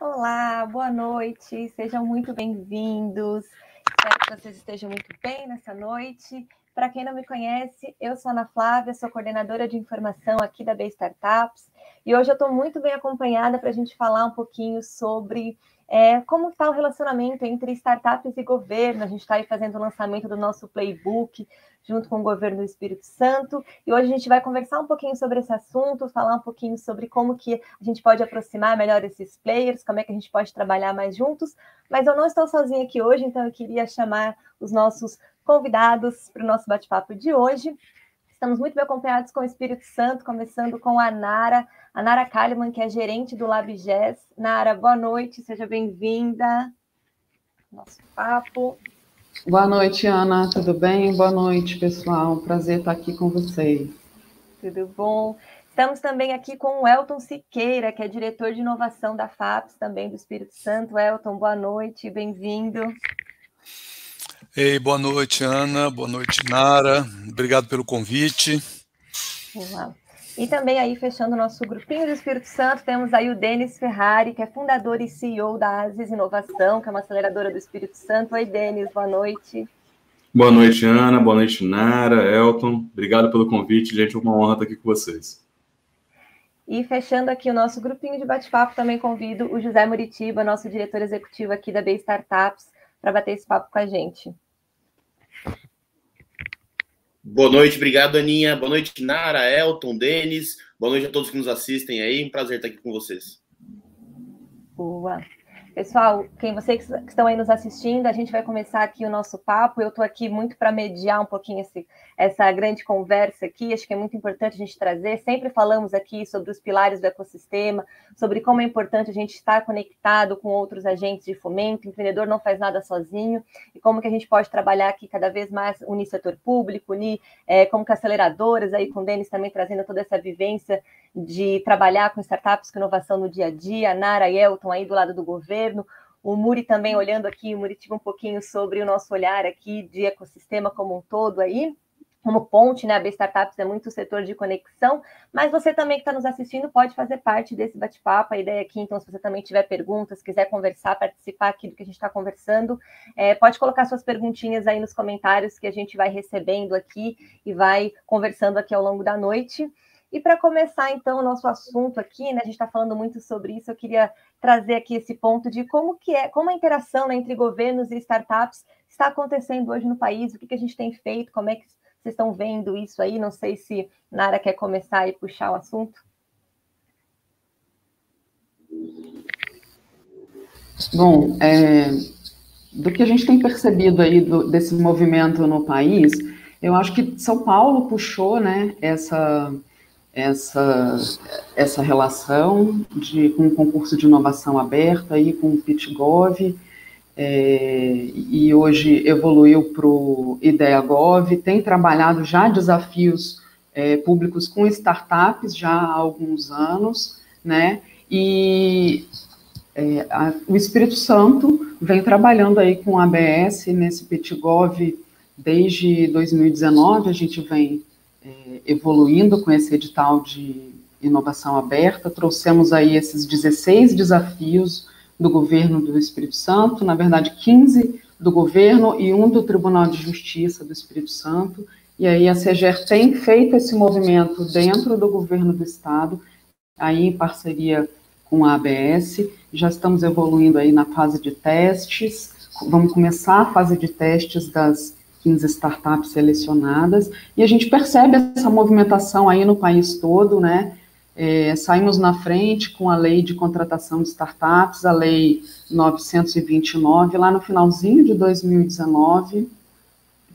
Olá, boa noite, sejam muito bem-vindos. Espero que vocês estejam muito bem nessa noite. Para quem não me conhece, eu sou Ana Flávia, sou coordenadora de informação aqui da B Startups e hoje eu estou muito bem acompanhada para a gente falar um pouquinho sobre é, como está o relacionamento entre startups e governo. A gente está aí fazendo o lançamento do nosso playbook junto com o governo do Espírito Santo e hoje a gente vai conversar um pouquinho sobre esse assunto, falar um pouquinho sobre como que a gente pode aproximar melhor esses players, como é que a gente pode trabalhar mais juntos. Mas eu não estou sozinha aqui hoje, então eu queria chamar os nossos convidados para o nosso bate-papo de hoje. Estamos muito bem acompanhados com o Espírito Santo, começando com a Nara, a Nara Kalimann, que é gerente do LabGES. Nara, boa noite, seja bem-vinda. Nosso papo. Boa noite, Ana, tudo bem? Boa noite, pessoal. Prazer estar aqui com vocês. Tudo bom? Estamos também aqui com o Elton Siqueira, que é diretor de inovação da FAPS, também do Espírito Santo. Elton, boa noite, bem-vindo. Ei, boa noite, Ana. Boa noite, Nara. Obrigado pelo convite. Olá. E também aí, fechando o nosso grupinho do Espírito Santo, temos aí o Denis Ferrari, que é fundador e CEO da Asis Inovação, que é uma aceleradora do Espírito Santo. Oi, Denis, boa noite. Boa noite, Ana. Boa noite, Nara, Elton. Obrigado pelo convite, gente. É uma honra estar aqui com vocês. E fechando aqui o nosso grupinho de bate-papo, também convido o José Muritiba, nosso diretor executivo aqui da B Startups, para bater esse papo com a gente. Boa noite, obrigado, Aninha. Boa noite, Nara, Elton, Denis. Boa noite a todos que nos assistem aí. Um prazer estar aqui com vocês. Boa. Pessoal, quem vocês que estão aí nos assistindo, a gente vai começar aqui o nosso papo. Eu estou aqui muito para mediar um pouquinho esse, essa grande conversa aqui. Acho que é muito importante a gente trazer. Sempre falamos aqui sobre os pilares do ecossistema, sobre como é importante a gente estar conectado com outros agentes de fomento. O empreendedor não faz nada sozinho e como que a gente pode trabalhar aqui cada vez mais unir setor público, unir é, como que aceleradoras aí com o Denis também trazendo toda essa vivência de trabalhar com startups, com inovação no dia a dia, a Nara e Elton aí do lado do governo, o Muri também olhando aqui, o Muritiba um pouquinho sobre o nosso olhar aqui de ecossistema como um todo aí, como ponte, né? A B Startups é muito setor de conexão, mas você também que está nos assistindo pode fazer parte desse bate-papo. A ideia aqui, então, se você também tiver perguntas, quiser conversar, participar aqui do que a gente está conversando, é, pode colocar suas perguntinhas aí nos comentários que a gente vai recebendo aqui e vai conversando aqui ao longo da noite. E para começar, então, o nosso assunto aqui, né, a gente está falando muito sobre isso, eu queria trazer aqui esse ponto de como que é, como a interação né, entre governos e startups está acontecendo hoje no país, o que, que a gente tem feito, como é que vocês estão vendo isso aí? Não sei se Nara quer começar e puxar o assunto. Bom, é, do que a gente tem percebido aí do, desse movimento no país, eu acho que São Paulo puxou, né, essa essa, essa relação de, com o concurso de inovação aberta aí com o PitGov, é, e hoje evoluiu para o IdeaGov, tem trabalhado já desafios é, públicos com startups já há alguns anos, né, e é, a, o Espírito Santo vem trabalhando aí com a ABS nesse PitGov desde 2019, a gente vem é, evoluindo com esse edital de inovação aberta, trouxemos aí esses 16 desafios do governo do Espírito Santo, na verdade 15 do governo e um do Tribunal de Justiça do Espírito Santo, e aí a CEGER tem feito esse movimento dentro do governo do estado, aí em parceria com a ABS, já estamos evoluindo aí na fase de testes, vamos começar a fase de testes das 15 startups selecionadas, e a gente percebe essa movimentação aí no país todo, né? É, saímos na frente com a lei de contratação de startups, a lei 929, lá no finalzinho de 2019,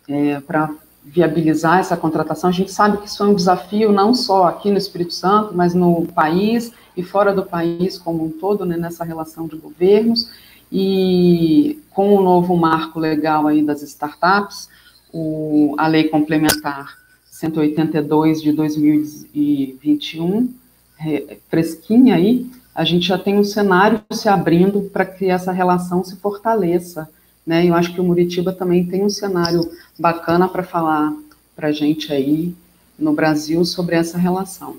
é, para viabilizar essa contratação. A gente sabe que isso é um desafio não só aqui no Espírito Santo, mas no país e fora do país como um todo, né, nessa relação de governos. E com o novo marco legal aí das startups, o, a lei complementar 182 de 2021, é, fresquinha aí, a gente já tem um cenário se abrindo para que essa relação se fortaleça, né? Eu acho que o Muritiba também tem um cenário bacana para falar para a gente aí no Brasil sobre essa relação.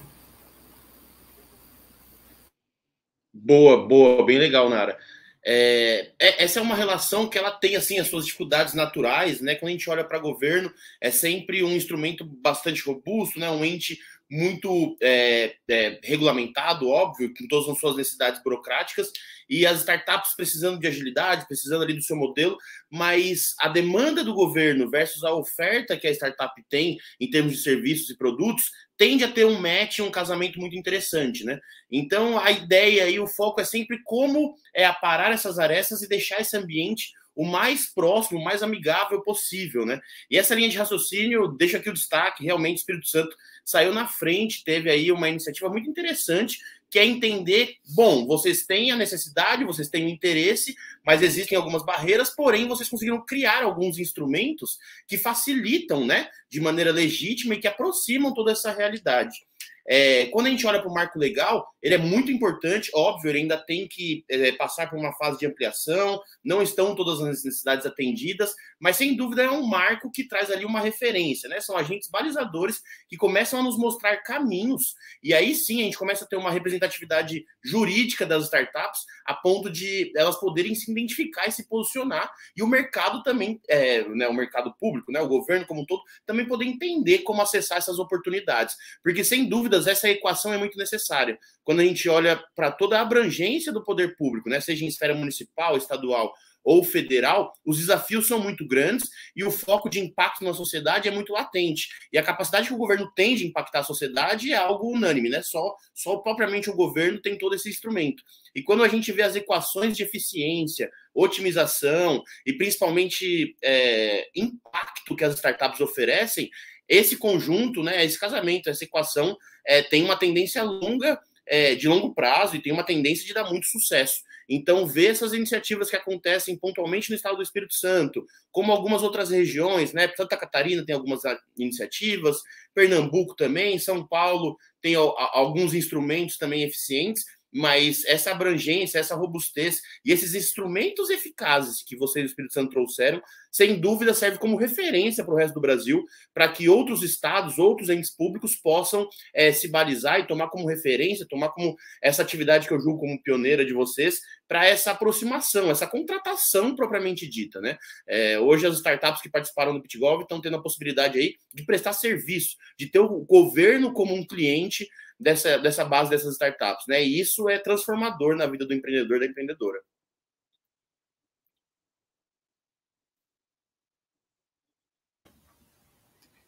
Boa, boa, bem legal, Nara. É, é, essa é uma relação que ela tem assim as suas dificuldades naturais, né? Quando a gente olha para governo, é sempre um instrumento bastante robusto, né? Um ente muito é, é, regulamentado, óbvio, com todas as suas necessidades burocráticas, e as startups precisando de agilidade, precisando ali do seu modelo, mas a demanda do governo versus a oferta que a startup tem em termos de serviços e produtos tende a ter um match, um casamento muito interessante, né? Então a ideia e o foco é sempre como é aparar essas arestas e deixar esse ambiente o mais próximo, o mais amigável possível, né? E essa linha de raciocínio, deixa aqui o destaque, realmente o Espírito Santo saiu na frente, teve aí uma iniciativa muito interessante, que é entender, bom, vocês têm a necessidade, vocês têm o interesse, mas existem algumas barreiras, porém vocês conseguiram criar alguns instrumentos que facilitam, né, de maneira legítima e que aproximam toda essa realidade. É, quando a gente olha para o marco legal, ele é muito importante, óbvio, ele ainda tem que é, passar por uma fase de ampliação, não estão todas as necessidades atendidas, mas sem dúvida é um marco que traz ali uma referência, né? São agentes balizadores que começam a nos mostrar caminhos, e aí sim a gente começa a ter uma representatividade jurídica das startups, a ponto de elas poderem se identificar e se posicionar, e o mercado também, é, né, o mercado público, né, o governo como um todo, também poder entender como acessar essas oportunidades, porque sem dúvida dúvidas, essa equação é muito necessária. Quando a gente olha para toda a abrangência do poder público, né, seja em esfera municipal, estadual ou federal, os desafios são muito grandes e o foco de impacto na sociedade é muito latente. E a capacidade que o governo tem de impactar a sociedade é algo unânime, né? Só, só propriamente o governo tem todo esse instrumento. E quando a gente vê as equações de eficiência, otimização e principalmente é, impacto que as startups oferecem, esse conjunto, né, esse casamento, essa equação é, tem uma tendência longa, é, de longo prazo e tem uma tendência de dar muito sucesso. Então, ver essas iniciativas que acontecem pontualmente no estado do Espírito Santo, como algumas outras regiões, né? Santa Catarina tem algumas iniciativas, Pernambuco também, São Paulo tem alguns instrumentos também eficientes mas essa abrangência, essa robustez e esses instrumentos eficazes que vocês do Espírito Santo trouxeram, sem dúvida serve como referência para o resto do Brasil, para que outros estados, outros entes públicos possam é, se balizar e tomar como referência, tomar como essa atividade que eu julgo como pioneira de vocês, para essa aproximação, essa contratação propriamente dita, né? É, hoje as startups que participaram do PitGov estão tendo a possibilidade aí de prestar serviço, de ter o governo como um cliente dessa, dessa base dessas startups, né? E isso é transformador na vida do empreendedor da empreendedora.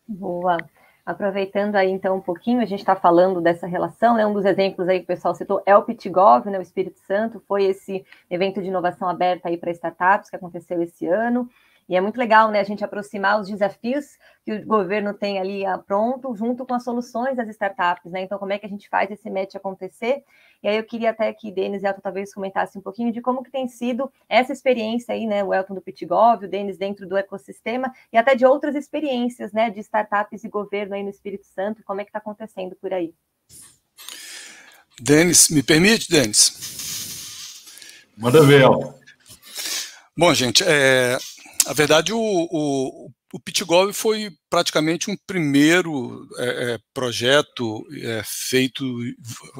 Boa. Aproveitando aí então um pouquinho, a gente está falando dessa relação, né? Um dos exemplos aí que o pessoal citou é o PitGov, né? O Espírito Santo, foi esse evento de inovação aberta aí para startups que aconteceu esse ano. E é muito legal, né, a gente aproximar os desafios que o governo tem ali pronto, junto com as soluções das startups, né? Então, como é que a gente faz esse match acontecer? E aí eu queria até que Denis e Elton talvez comentassem um pouquinho de como que tem sido essa experiência aí, né? O Elton do Pitgov, o Denis dentro do ecossistema e até de outras experiências, né? De startups e governo aí no Espírito Santo, como é que está acontecendo por aí? Denis, me permite, Denis? Manda ver, Elton. Bom, gente, é, a verdade, o, o, o PitGov foi praticamente um primeiro é, é, projeto é, feito,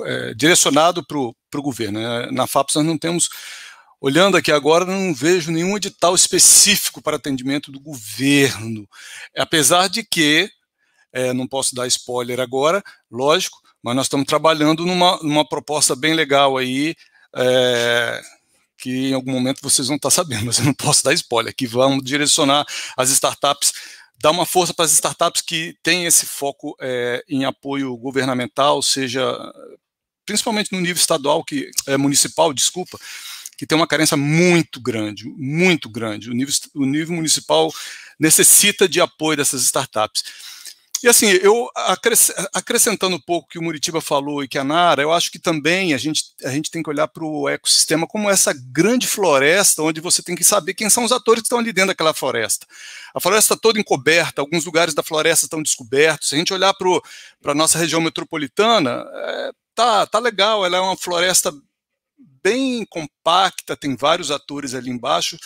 é, direcionado para o governo. Né? Na FAPS nós não temos, olhando aqui agora, não vejo nenhum edital específico para atendimento do governo. Apesar de que, é, não posso dar spoiler agora, lógico, mas nós estamos trabalhando numa, numa proposta bem legal aí, é, que em algum momento vocês vão estar sabendo, mas eu não posso dar spoiler, que vamos direcionar as startups, dar uma força para as startups que têm esse foco é, em apoio governamental, seja principalmente no nível estadual, que é municipal, desculpa, que tem uma carência muito grande, muito grande. O nível, o nível municipal necessita de apoio dessas startups. E assim, eu acrescentando um pouco que o Muritiba falou e que a Nara, eu acho que também a gente, a gente tem que olhar para o ecossistema como essa grande floresta, onde você tem que saber quem são os atores que estão ali dentro daquela floresta. A floresta está toda encoberta, alguns lugares da floresta estão descobertos. Se a gente olhar para a nossa região metropolitana, é, tá, tá legal, ela é uma floresta bem compacta, tem vários atores ali embaixo.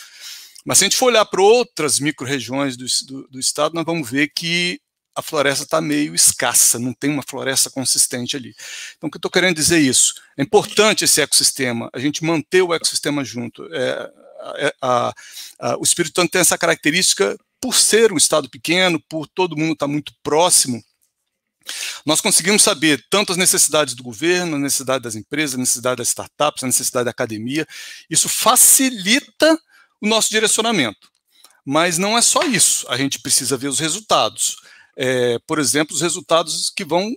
Mas se a gente for olhar para outras micro-regiões do, do, do estado, nós vamos ver que a floresta está meio escassa, não tem uma floresta consistente ali. Então, o que eu estou querendo dizer é isso? É importante esse ecossistema, a gente manter o ecossistema junto. É, é a, a, o Espírito Santo tem essa característica por ser um estado pequeno, por todo mundo estar tá muito próximo, nós conseguimos saber tanto as necessidades do governo, a necessidade das empresas, a necessidade das startups, a necessidade da academia. Isso facilita o nosso direcionamento. Mas não é só isso, a gente precisa ver os resultados. É, por exemplo, os resultados que vão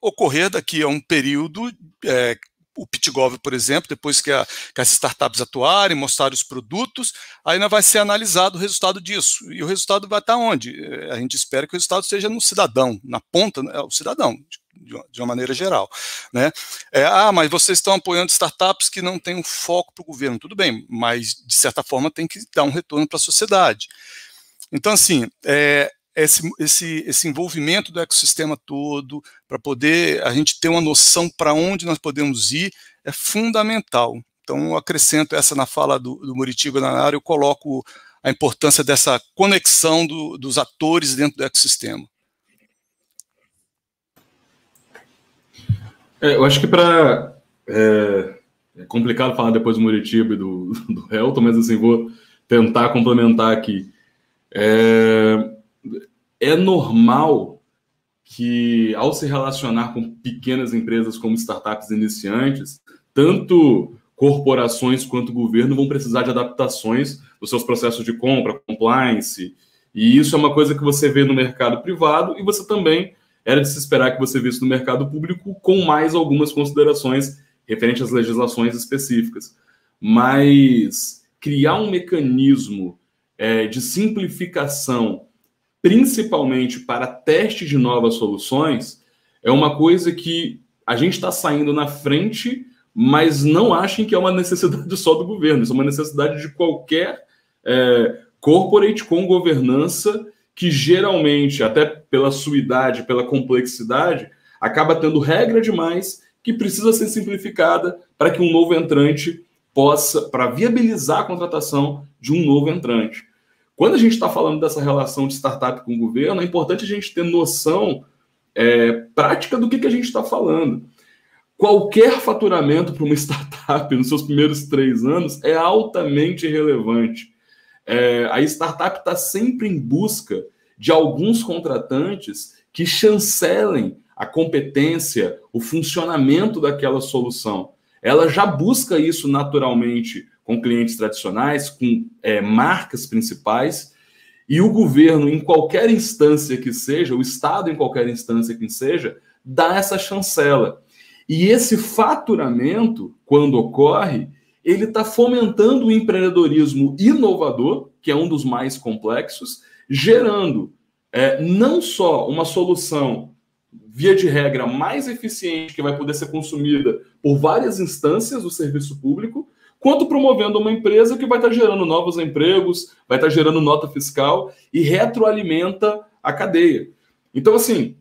ocorrer daqui a um período é, o Pitgov, por exemplo, depois que, a, que, as startups atuarem, mostrarem os produtos, ainda vai ser analisado o resultado disso. E o resultado vai estar onde? É, a gente espera que o resultado seja no cidadão, na ponta, é o cidadão, de uma maneira geral. Né? É, ah, mas vocês estão apoiando startups que não têm um foco para o governo. Tudo bem, mas de certa forma tem que dar um retorno para a sociedade. Então, assim, é, esse, esse, esse envolvimento do ecossistema todo, para poder a gente ter uma noção para onde nós podemos ir, é fundamental. Então, eu acrescento essa na fala do, do Muritiba na área, eu coloco a importância dessa conexão do, dos atores dentro do ecossistema. É, eu acho que para. É, é, complicado falar depois do Muritiba e do, do mas assim, vou tentar complementar aqui. É, é normal que, ao se relacionar com pequenas empresas como startups iniciantes, tanto corporações quanto governo vão precisar de adaptações dos seus processos de compra, compliance, e isso é uma coisa que você vê no mercado privado e você também era de se esperar que você visse no mercado público com mais algumas considerações referentes às legislações específicas. Mas criar um mecanismo é, de simplificação principalmente para teste de novas soluções, é uma coisa que a gente está saindo na frente, mas não achem que é uma necessidade só do governo, isso é uma necessidade de qualquer é, corporate com governança que geralmente, até pela sua idade, pela complexidade, acaba tendo regra demais que precisa ser simplificada para que um novo entrante possa, para viabilizar a contratação de um novo entrante. Quando a gente está falando dessa relação de startup com o governo, é importante a gente ter noção é, prática do que, que a gente está falando. Qualquer faturamento para uma startup nos seus primeiros três anos é altamente relevante. É, a startup está sempre em busca de alguns contratantes que chancelem a competência, o funcionamento daquela solução. Ela já busca isso naturalmente com clientes tradicionais, com é, marcas principais, e o governo, em qualquer instância que seja, o Estado, em qualquer instância que seja, dá essa chancela. E esse faturamento, quando ocorre, ele está fomentando o empreendedorismo inovador, que é um dos mais complexos, gerando é, não só uma solução, via de regra, mais eficiente, que vai poder ser consumida por várias instâncias do serviço público, quanto promovendo uma empresa que vai estar gerando novos empregos, vai estar gerando nota fiscal e retroalimenta a cadeia. Então, assim,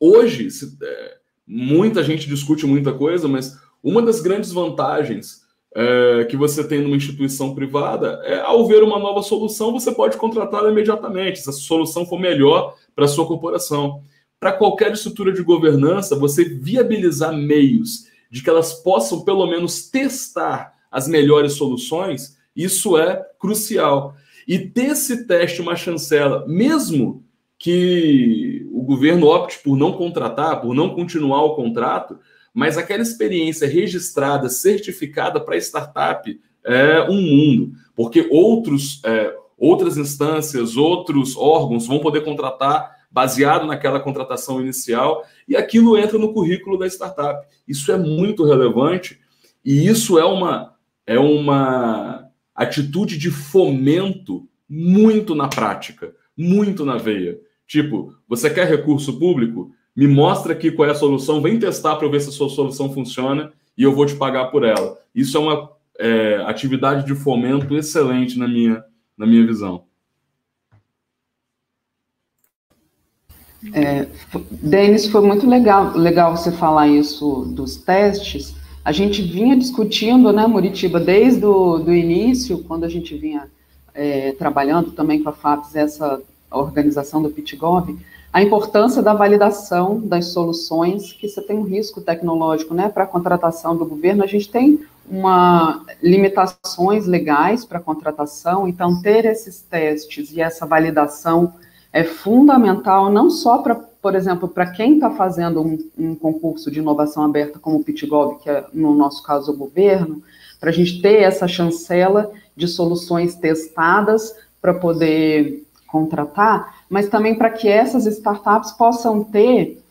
hoje, é, muita gente discute muita coisa, mas uma das grandes vantagens é, que você tem numa instituição privada é, ao ver uma nova solução, você pode contratá-la imediatamente, se a solução for melhor para sua corporação. Para qualquer estrutura de governança, você viabilizar meios de que elas possam, pelo menos, testar as melhores soluções, isso é crucial. E ter esse teste, uma chancela, mesmo que o governo opte por não contratar, por não continuar o contrato, mas aquela experiência registrada, certificada para startup é um mundo, porque outros, é, outras instâncias, outros órgãos vão poder contratar baseado naquela contratação inicial e aquilo entra no currículo da startup. Isso é muito relevante e isso é uma é uma atitude de fomento muito na prática, muito na veia. Tipo, você quer recurso público? Me mostra aqui qual é a solução, vem testar para ver se a sua solução funciona e eu vou te pagar por ela. Isso é uma é, atividade de fomento excelente na minha, na minha visão. É, Denis, foi muito legal, legal você falar isso dos testes, a gente vinha discutindo, né, Muritiba, desde o do início, quando a gente vinha é, trabalhando também com a FAPES, essa organização do PitGov, a importância da validação das soluções, que você tem um risco tecnológico, né, para a contratação do governo, a gente tem uma limitações legais para a contratação, então ter esses testes e essa validação é fundamental não só para, por exemplo, para quem está fazendo um, um, concurso de inovação aberta como o PitGov, que é no nosso caso o governo, para a gente ter essa chancela de soluções testadas para poder contratar, mas também para que essas startups possam ter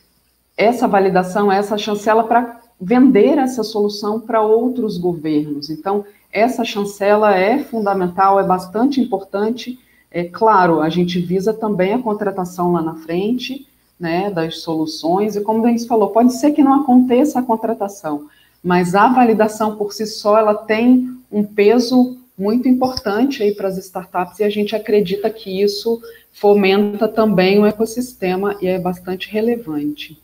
essa validação, essa chancela para vender essa solução para outros governos. Então, essa chancela é fundamental, é bastante importante. É claro, a gente visa também a contratação lá na frente, né, das soluções, e como o Denis falou, pode ser que não aconteça a contratação, mas a validação por si só, ela tem um peso muito importante aí para as startups, e a gente acredita que isso fomenta também o ecossistema e é bastante relevante.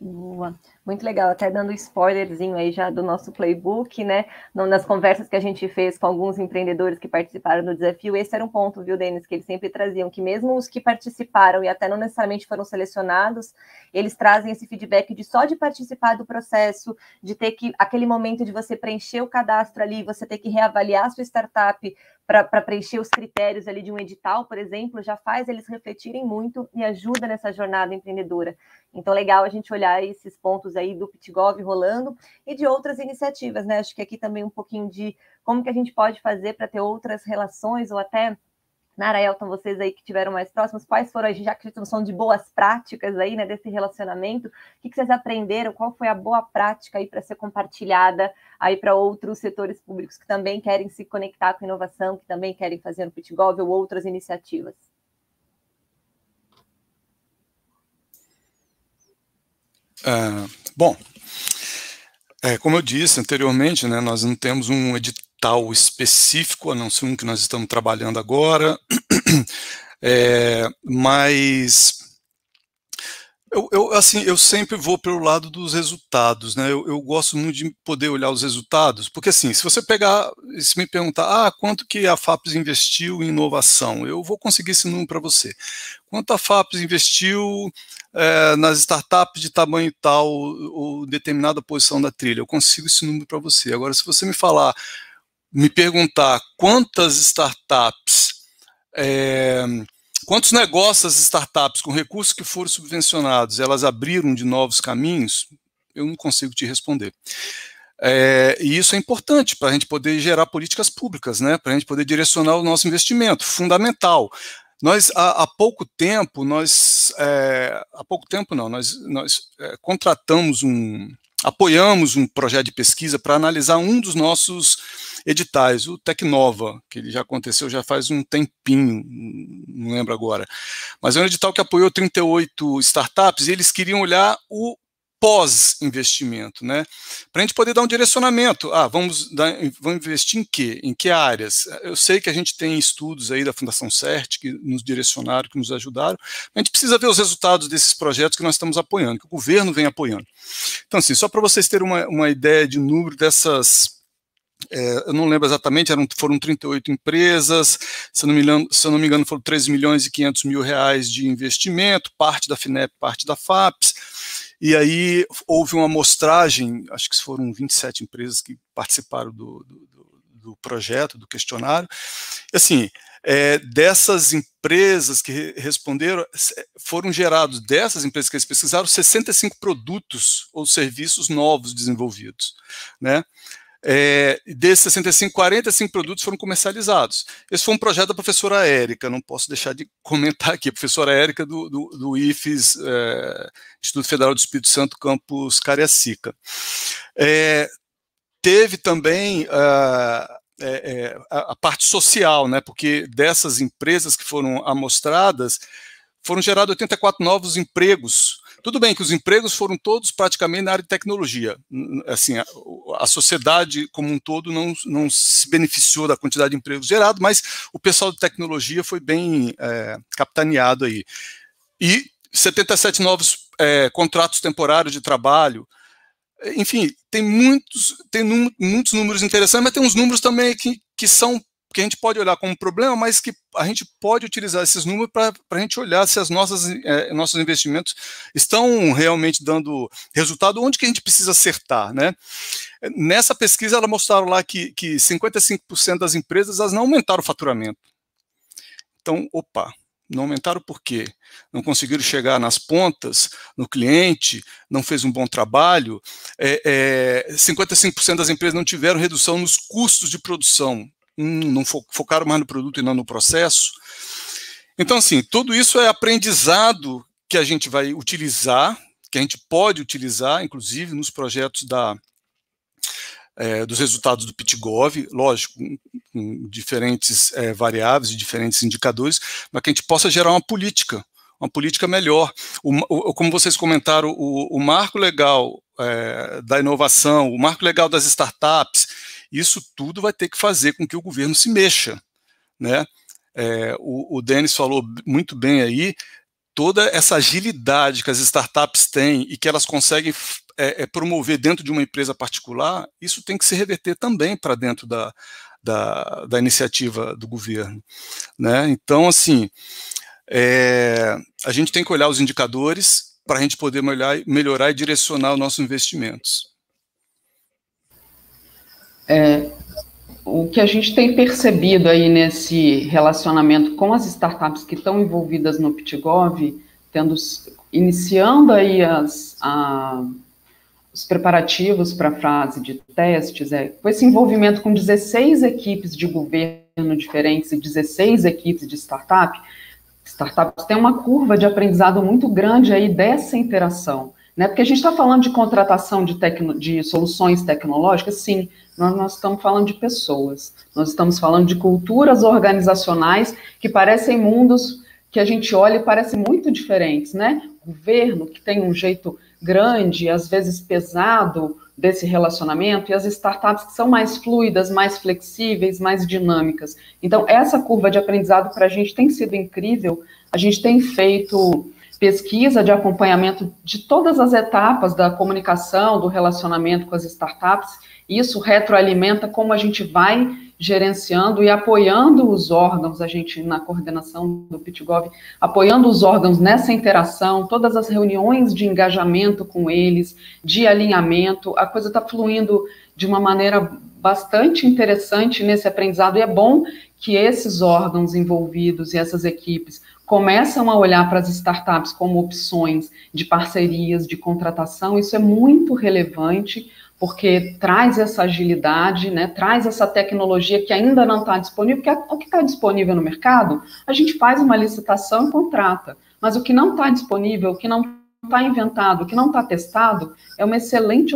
Boa. Muito legal, até dando spoilerzinho aí já do nosso playbook, né? Nas conversas que a gente fez com alguns empreendedores que participaram do desafio, esse era um ponto, viu, Denis, que eles sempre traziam, que mesmo os que participaram e até não necessariamente foram selecionados, eles trazem esse feedback de só de participar do processo, de ter que, aquele momento de você preencher o cadastro ali, você ter que reavaliar a sua startup para preencher os critérios ali de um edital, por exemplo, já faz eles refletirem muito e ajuda nessa jornada empreendedora. Então, legal a gente olhar esses pontos aí do PitGov rolando e de outras iniciativas, né? Acho que aqui também um pouquinho de como que a gente pode fazer para ter outras relações ou até Nara Elton, vocês aí que tiveram mais próximos, quais foram, já que falando de boas práticas aí, né, desse relacionamento, o que, que vocês aprenderam, qual foi a boa prática aí para ser compartilhada aí para outros setores públicos que também querem se conectar com inovação, que também querem fazer no PitGov ou outras iniciativas? Uh, bom, é, como eu disse anteriormente, né, nós não temos um edital específico, a não ser um que nós estamos trabalhando agora, é, mas eu, eu, assim, eu sempre vou pelo lado dos resultados, né? Eu, eu, gosto muito de poder olhar os resultados, porque assim, se você pegar, se me perguntar, ah, quanto que a FAPES investiu em inovação, eu vou conseguir esse número para você. Quanto a FAPES investiu é, nas startups de tamanho tal ou determinada posição da trilha, eu consigo esse número para você. Agora, se você me falar, me perguntar quantas startups é, Quantos negócios as startups com recursos que foram subvencionados, elas abriram de novos caminhos? Eu não consigo te responder. É, e isso é importante para a gente poder gerar políticas públicas, né? Para a gente poder direcionar o nosso investimento, fundamental. Nós há, há pouco tempo, nós é, há pouco tempo não, nós, nós é, contratamos um, apoiamos um projeto de pesquisa para analisar um dos nossos editais, o Tecnova, que ele já aconteceu já faz um tempinho, não lembro agora. Mas é um edital que apoiou 38 startups e eles queriam olhar o pós-investimento, né? Para a gente poder dar um direcionamento. Ah, vamos, dar, vamos investir em quê? Em que áreas? Eu sei que a gente tem estudos aí da Fundação CERT que nos direcionaram, que nos ajudaram. A gente precisa ver os resultados desses projetos que nós estamos apoiando, que o governo vem apoiando. Então, assim, só para vocês terem uma, uma ideia de número dessas é, eu não lembro exatamente, eram, foram 38 empresas, se eu, não me engano, se eu não me engano, foram 13 milhões e 500 mil reais de investimento, parte da FINEP, parte da FAPES, e aí houve uma amostragem, acho que foram 27 empresas que participaram do, do, do projeto, do questionário. Assim, é, dessas empresas que responderam, foram gerados, dessas empresas que eles pesquisaram, 65 produtos ou serviços novos desenvolvidos. Né? É, desses 65, 45 produtos foram comercializados. Esse foi um projeto da professora Érica, não posso deixar de comentar aqui, a professora Érica do, do, do IFES, é, Instituto Federal do Espírito Santo, campus Cariacica. É, teve também uh, a, a, parte social, né, porque dessas empresas que foram amostradas, foram gerados 84 novos empregos tudo bem que os empregos foram todos praticamente na área de tecnologia. Assim, a, a sociedade como um todo não, não se beneficiou da quantidade de empregos gerados, mas o pessoal de tecnologia foi bem é, capitaneado aí. E 77 novos é, contratos temporários de trabalho. Enfim, tem muitos, tem num, muitos números interessantes, mas tem uns números também que, que são que a gente pode olhar como problema, mas que a gente pode utilizar esses números para a gente olhar se as nossas é, nossos investimentos estão realmente dando resultado, onde que a gente precisa acertar, né? Nessa pesquisa, ela mostraram lá que, que 55% das empresas elas não aumentaram o faturamento. Então, opa, não aumentaram por quê? Não conseguiram chegar nas pontas, no cliente, não fez um bom trabalho. É, é, 55% das empresas não tiveram redução nos custos de produção, não fo focaram mais no produto e não no processo. Então, assim, tudo isso é aprendizado que a gente vai utilizar, que a gente pode utilizar, inclusive nos projetos da, é, dos resultados do PitGov, lógico, com, diferentes é, variáveis e diferentes indicadores, mas que a gente possa gerar uma política, uma política melhor. O, o, como vocês comentaram, o, o marco legal é, da inovação, o marco legal das startups, isso tudo vai ter que fazer com que o governo se mexa, né? É, o, o Denis falou muito bem aí, toda essa agilidade que as startups têm e que elas conseguem é, é promover dentro de uma empresa particular, isso tem que se reverter também para dentro da, da, da, iniciativa do governo. Né? Então, assim, é, a gente tem que olhar os indicadores para a gente poder melhorar, melhorar e direcionar os nossos investimentos. É, o que a gente tem percebido aí nesse relacionamento com as startups que estão envolvidas no PitGov, tendo, iniciando aí as, a, os preparativos para a fase de testes, é, com esse envolvimento com 16 equipes de governo diferentes e 16 equipes de startup, startups têm uma curva de aprendizado muito grande aí dessa interação, né? Porque a gente está falando de contratação de, tecno, de soluções tecnológicas, sim, nós, nós estamos falando de pessoas, nós estamos falando de culturas organizacionais que parecem mundos que a gente olha e parecem muito diferentes, né? Governo que tem um jeito grande, às vezes pesado desse relacionamento, e as startups que são mais fluidas, mais flexíveis, mais dinâmicas. Então, essa curva de aprendizado para a gente tem sido incrível. A gente tem feito pesquisa de acompanhamento de todas as etapas da comunicação, do relacionamento com as startups. Isso retroalimenta como a gente vai gerenciando e apoiando os órgãos, a gente na coordenação do PitGov, apoiando os órgãos nessa interação, todas as reuniões de engajamento com eles, de alinhamento, a coisa está fluindo de uma maneira bastante interessante nesse aprendizado, e é bom que esses órgãos envolvidos e essas equipes começam a olhar para as startups como opções de parcerias, de contratação, isso é muito relevante, porque traz essa agilidade, né, traz essa tecnologia que ainda não está disponível, porque o que está disponível no mercado, a gente faz uma licitação e contrata, mas o que não está disponível, o que não está inventado, o que não está testado, é uma excelente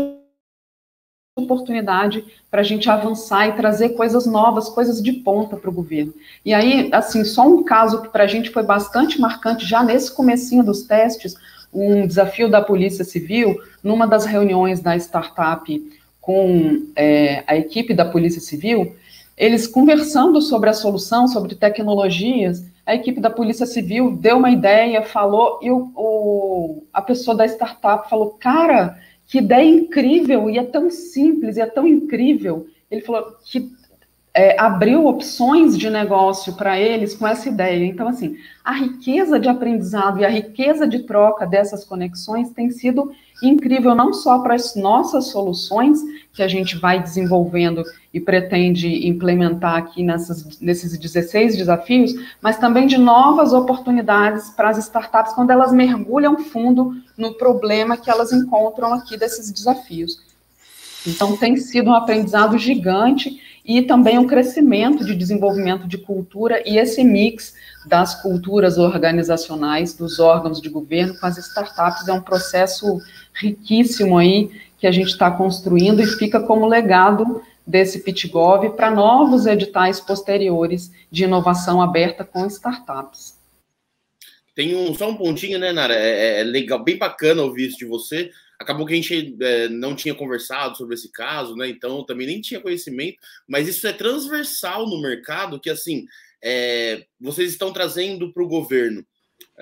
oportunidade para a gente avançar e trazer coisas novas, coisas de ponta para o governo. E aí, assim, só um caso que para a gente foi bastante marcante, já nesse comecinho dos testes, um desafio da Polícia Civil, numa das reuniões da startup com é, a equipe da Polícia Civil, eles conversando sobre a solução, sobre tecnologias, a equipe da Polícia Civil deu uma ideia, falou, e o, o, a pessoa da startup falou, cara, que ideia incrível, e é tão simples, e é tão incrível. Ele falou que é, abriu opções de negócio para eles com essa ideia. Então, assim, a riqueza de aprendizado e a riqueza de troca dessas conexões tem sido incrível, não só para as nossas soluções que a gente vai desenvolvendo e pretende implementar aqui nessas, nesses 16 desafios, mas também de novas oportunidades para as startups quando elas mergulham fundo no problema que elas encontram aqui desses desafios. Então, tem sido um aprendizado gigante e também um crescimento de desenvolvimento de cultura e esse mix das culturas organizacionais, dos órgãos de governo com as startups é um processo riquíssimo aí que a gente está construindo e fica como legado desse PitGov para novos editais posteriores de inovação aberta com startups. Tem um, só um pontinho, né, Nara? É, é legal, bem bacana ouvir isso de você. Acabou que a gente é, não tinha conversado sobre esse caso, né? Então também nem tinha conhecimento, mas isso é transversal no mercado, que assim é, vocês estão trazendo para o governo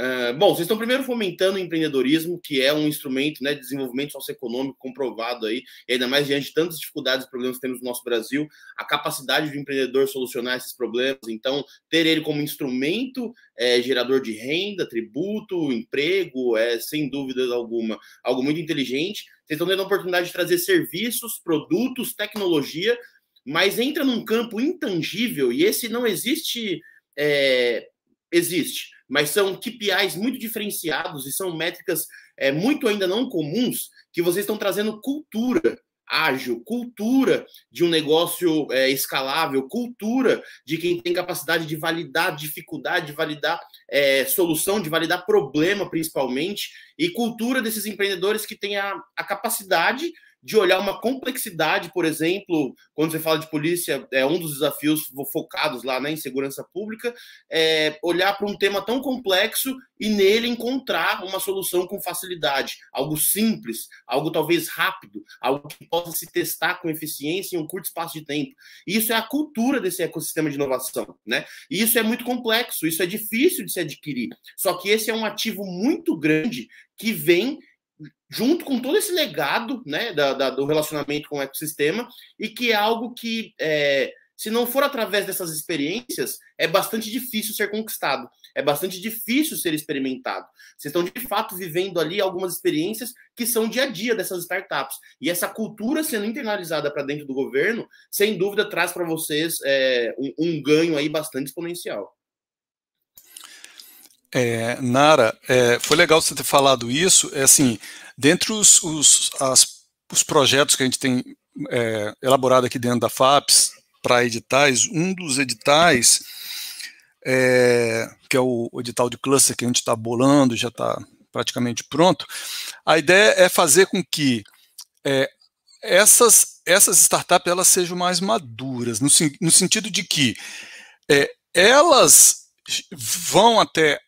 Uh, bom, vocês estão primeiro fomentando o empreendedorismo, que é um instrumento né, de desenvolvimento socioeconômico comprovado aí, ainda mais diante de tantas dificuldades e problemas que temos no nosso Brasil, a capacidade do empreendedor solucionar esses problemas, então ter ele como instrumento é, gerador de renda, tributo, emprego, é sem dúvida alguma algo muito inteligente. Vocês estão tendo a oportunidade de trazer serviços, produtos, tecnologia, mas entra num campo intangível, e esse não existe. É, existe mas são KPIs muito diferenciados e são métricas é, muito ainda não comuns que vocês estão trazendo cultura ágil, cultura de um negócio é, escalável, cultura de quem tem capacidade de validar dificuldade, de validar é, solução, de validar problema, principalmente, e cultura desses empreendedores que têm a, a capacidade de olhar uma complexidade, por exemplo, quando você fala de polícia, é um dos desafios focados lá né, em segurança pública, é olhar para um tema tão complexo e nele encontrar uma solução com facilidade, algo simples, algo talvez rápido, algo que possa se testar com eficiência em um curto espaço de tempo. Isso é a cultura desse ecossistema de inovação, né? E isso é muito complexo, isso é difícil de se adquirir. Só que esse é um ativo muito grande que vem junto com todo esse legado né, da, da, do relacionamento com o ecossistema, e que é algo que, é, se não for através dessas experiências, é bastante difícil ser conquistado, é bastante difícil ser experimentado. Vocês estão, de fato, vivendo ali algumas experiências que são dia a dia dessas startups. E essa cultura sendo internalizada para dentro do governo, sem dúvida, traz para vocês é, um, um ganho aí bastante exponencial. É, Nara, é, foi legal você ter falado isso. É assim, dentre os, os, as, os projetos que a gente tem é, elaborado aqui dentro da FAPS para editais, um dos editais, é, que é o, o, edital de cluster que a gente está bolando, já está praticamente pronto, a ideia é fazer com que é, essas, essas startups elas sejam mais maduras, no, no sentido de que é, elas vão até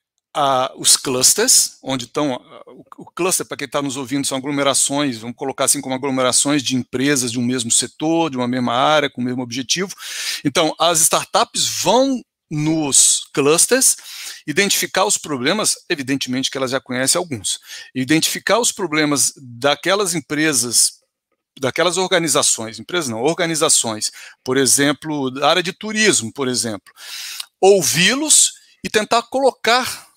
os clusters, onde estão. O, o cluster, para quem está nos ouvindo, são aglomerações, vamos colocar assim como aglomerações de empresas de um mesmo setor, de uma mesma área, com o mesmo objetivo. Então, as startups vão nos clusters, identificar os problemas, evidentemente que elas já conhecem alguns, identificar os problemas daquelas empresas, daquelas organizações, empresas não, organizações, por exemplo, da área de turismo, por exemplo, ouvi-los e tentar colocar,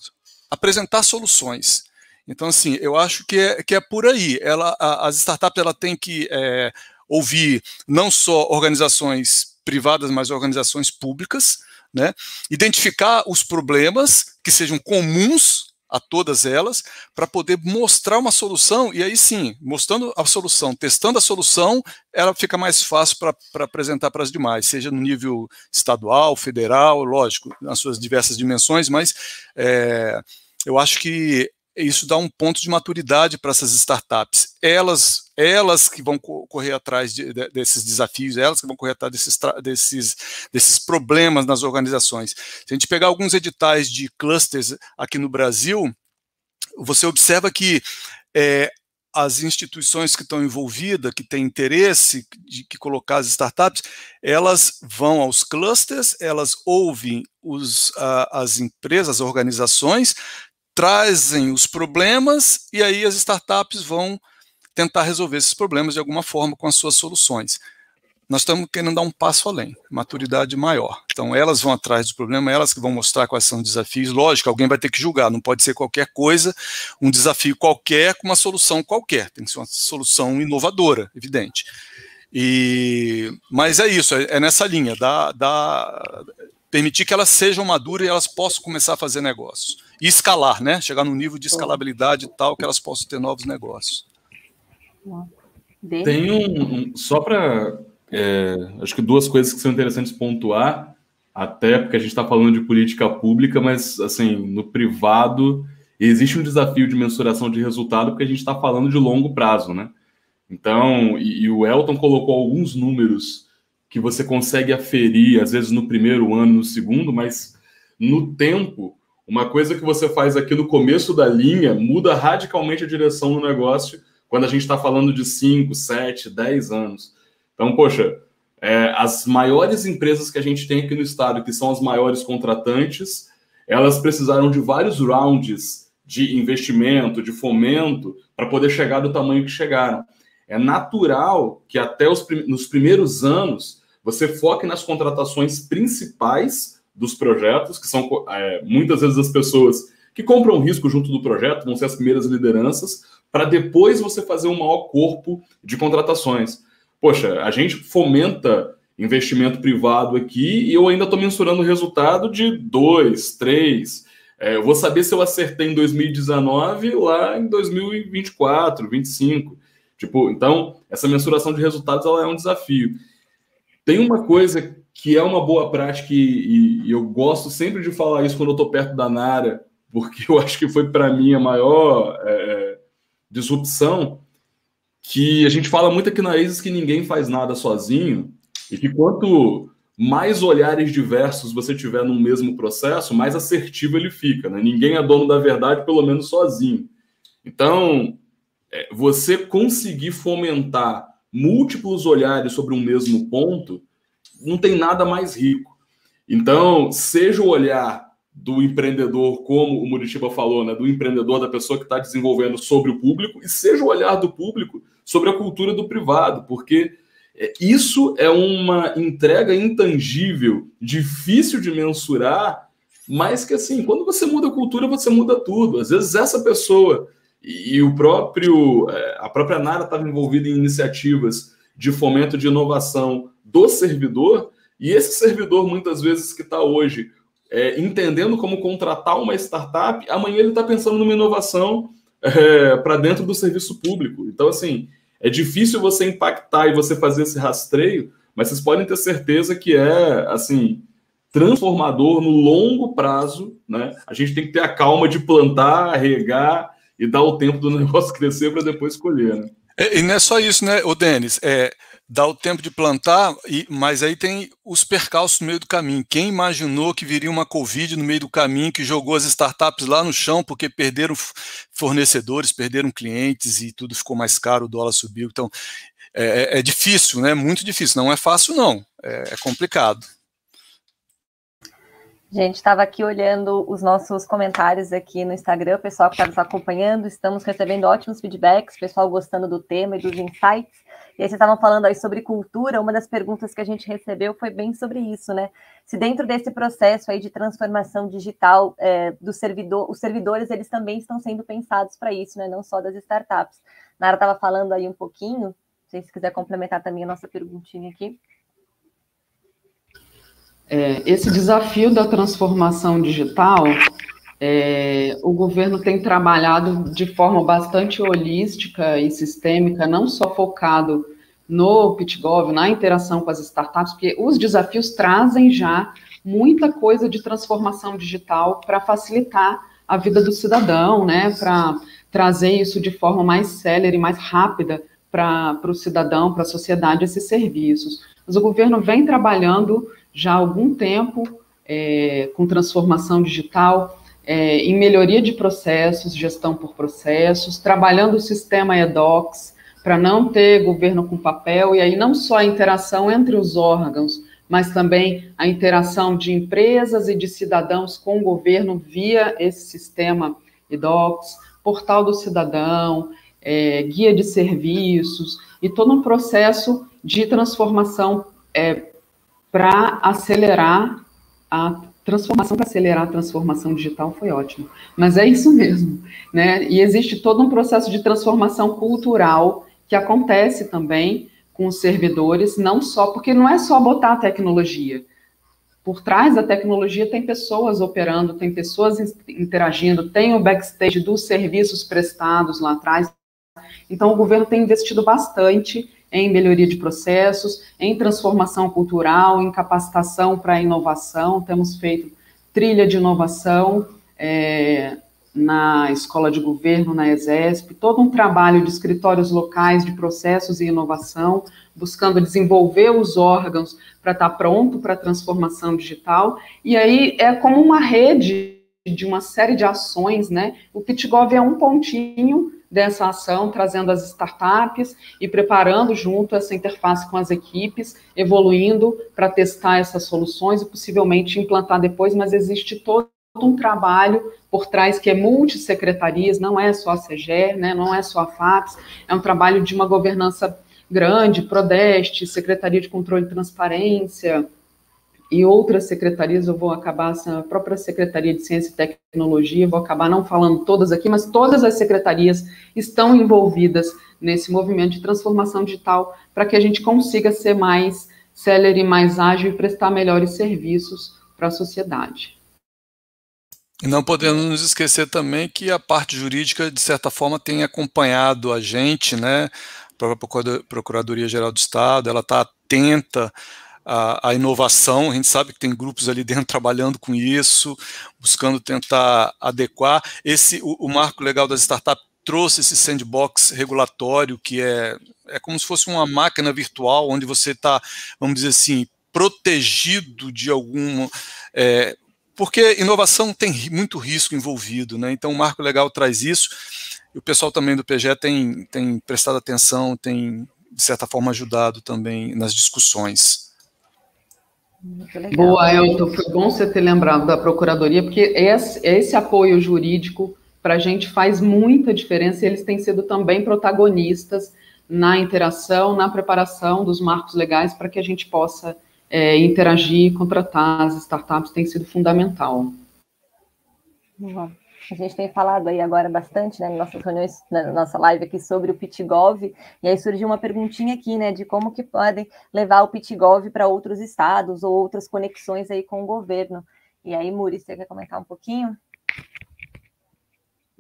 apresentar soluções. Então, assim, eu acho que é, que é por aí. Ela, a, as startups ela tem que é, ouvir não só organizações privadas, mas organizações públicas, né? identificar os problemas que sejam comuns a todas elas para poder mostrar uma solução e aí sim, mostrando a solução, testando a solução, ela fica mais fácil para apresentar para as demais, seja no nível estadual, federal, lógico, nas suas diversas dimensões, mas é, eu acho que isso dá um ponto de maturidade para essas startups. Elas, elas que vão correr atrás de, de, desses desafios, elas que vão correr atrás desses, desses, desses problemas nas organizações. Se a gente pegar alguns editais de clusters aqui no Brasil, você observa que é, as instituições que estão envolvidas, que têm interesse de que colocar as startups, elas vão aos clusters, elas ouvem os, a, as empresas, as organizações, trazem os problemas e aí as startups vão tentar resolver esses problemas de alguma forma com as suas soluções. Nós estamos querendo dar um passo além, maturidade maior. Então, elas vão atrás dos problemas, elas que vão mostrar quais são os desafios. Lógico, alguém vai ter que julgar, não pode ser qualquer coisa, um desafio qualquer com uma solução qualquer. Tem que ser uma solução inovadora, evidente. E, mas é isso, é, é nessa linha, da, da, permitir que elas sejam maduras e elas possam começar a fazer negócios. E escalar, né? Chegar num nível de escalabilidade tal que elas possam ter novos negócios. Tem um. Só para. É, acho que duas coisas que são interessantes pontuar, até porque a gente está falando de política pública, mas assim, no privado existe um desafio de mensuração de resultado, porque a gente está falando de longo prazo, né? Então, e, e o Elton colocou alguns números que você consegue aferir, às vezes no primeiro ano, no segundo, mas no tempo, uma coisa que você faz aqui no começo da linha muda radicalmente a direção do negócio quando a gente está falando de 5, 7, 10 anos. Então, poxa, é, as maiores empresas que a gente tem aqui no estado, que são as maiores contratantes, elas precisaram de vários rounds de investimento, de fomento, para poder chegar do tamanho que chegaram. É natural que até os, nos primeiros anos você foque nas contratações principais dos projetos, que são é, muitas vezes as pessoas que compram risco junto do projeto, vão ser as primeiras lideranças, para depois você fazer um maior corpo de contratações. Poxa, a gente fomenta investimento privado aqui e eu ainda estou mensurando o resultado de dois, três. É, eu vou saber se eu acertei em 2019 lá em 2024, 2025. Tipo, então, essa mensuração de resultados ela é um desafio. Tem uma coisa que é uma boa prática e, e eu gosto sempre de falar isso quando eu estou perto da Nara, porque eu acho que foi para mim a maior é, disrupção, que a gente fala muito aqui na ISIS que ninguém faz nada sozinho, e que quanto mais olhares diversos você tiver no mesmo processo, mais assertivo ele fica. Né? Ninguém é dono da verdade, pelo menos sozinho. Então, é, você conseguir fomentar múltiplos olhares sobre um mesmo ponto, não tem nada mais rico. Então, seja o olhar do empreendedor, como o Muritiba falou, né, do empreendedor, da pessoa que está desenvolvendo sobre o público, e seja o olhar do público sobre a cultura do privado, porque é, isso é uma entrega intangível, difícil de mensurar, mas que assim, quando você muda a cultura, você muda tudo. Às vezes essa pessoa e, o próprio é, a própria Nara estava envolvida em iniciativas de fomento de inovação do servidor, e esse servidor muitas vezes que está hoje é, entendendo como contratar uma startup, amanhã ele está pensando numa inovação é, para dentro do serviço público. Então, assim, é difícil você impactar e você fazer esse rastreio, mas vocês podem ter certeza que é, assim, transformador no longo prazo, né? A gente tem que ter a calma de plantar, regar e dar o tempo do negócio crescer para depois colher, né? É, e não é só isso, né, o Denis? É, dá o tempo de plantar, e, mas aí tem os percalços no meio do caminho. Quem imaginou que viria uma Covid no meio do caminho, que jogou as startups lá no chão porque perderam fornecedores, perderam clientes e tudo ficou mais caro, o dólar subiu. Então, é, é, é difícil, né? Muito difícil. Não é fácil, não. É, é complicado. Gente, estava aqui olhando os nossos comentários aqui no Instagram, pessoal que está nos acompanhando, estamos recebendo ótimos feedbacks, pessoal gostando do tema e dos insights. E aí vocês estavam falando aí sobre cultura, uma das perguntas que a gente recebeu foi bem sobre isso, né? Se dentro desse processo aí de transformação digital é, do servidor, os servidores eles também estão sendo pensados para isso, né? Não só das startups. Nara estava falando aí um pouquinho, se quiser complementar também a nossa perguntinha aqui. É, esse desafio da transformação digital, é, o governo tem trabalhado de forma bastante holística e sistêmica, não só focado no PitGov, na interação com as startups, porque os desafios trazem já muita coisa de transformação digital para facilitar a vida do cidadão, né, para trazer isso de forma mais célere, mais rápida para o cidadão, para a sociedade, esses serviços. Mas o governo vem trabalhando já há algum tempo é, com transformação digital, é, em melhoria de processos, gestão por processos, trabalhando o sistema EDOCS para não ter governo com papel, e aí não só a interação entre os órgãos, mas também a interação de empresas e de cidadãos com o governo via esse sistema EDOCS, portal do cidadão, é, guia de serviços, e todo um processo de transformação é, para acelerar a transformação, para acelerar a transformação digital foi ótimo. Mas é isso mesmo, né? E existe todo um processo de transformação cultural que acontece também com os servidores, não só, porque não é só botar a tecnologia. Por trás da tecnologia tem pessoas operando, tem pessoas interagindo, tem o backstage dos serviços prestados lá atrás. Então, o governo tem investido bastante em melhoria de processos, em transformação cultural, em capacitação para inovação. Temos feito trilha de inovação é, na escola de governo, na ESESP, todo um trabalho de escritórios locais de processos e inovação, buscando desenvolver os órgãos para estar tá pronto para a transformação digital. E aí é como uma rede de uma série de ações, né? O PitGov é um pontinho dessa ação, trazendo as startups e preparando junto essa interface com as equipes, evoluindo para testar essas soluções e possivelmente implantar depois, mas existe todo um trabalho por trás que é multissecretarias, não é só a CGE, né, não é só a FAPES, é um trabalho de uma governança grande, Prodeste, Secretaria de Controle e Transparência, e outras secretarias, eu vou acabar, a própria Secretaria de Ciência e Tecnologia, vou acabar não falando todas aqui, mas todas as secretarias estão envolvidas nesse movimento de transformação digital para que a gente consiga ser mais célere, mais ágil e prestar melhores serviços para a sociedade. E não podemos nos esquecer também que a parte jurídica, de certa forma, tem acompanhado a gente, né? A própria Procuradoria-Geral do Estado, ela está atenta à, à, inovação, a gente sabe que tem grupos ali dentro trabalhando com isso, buscando tentar adequar. Esse, o, o marco legal das startups trouxe esse sandbox regulatório, que é, é como se fosse uma máquina virtual, onde você está, vamos dizer assim, protegido de algum. É, porque inovação tem muito risco envolvido, né? Então o marco legal traz isso. E o pessoal também do PGE tem, tem prestado atenção, tem, de certa forma, ajudado também nas discussões. Boa, Elton, foi bom você ter lembrado da Procuradoria, porque esse, esse apoio jurídico para a gente faz muita diferença e eles têm sido também protagonistas na interação, na preparação dos marcos legais para que a gente possa é, interagir, contratar as startups tem sido fundamental. A gente tem falado aí agora bastante, né, nas nossas reuniões, na nossa live aqui sobre o Pitgov, e aí surgiu uma perguntinha aqui, né, de como que podem levar o Pitgov para outros estados ou outras conexões aí com o governo. E aí, Muri, você quer comentar um pouquinho?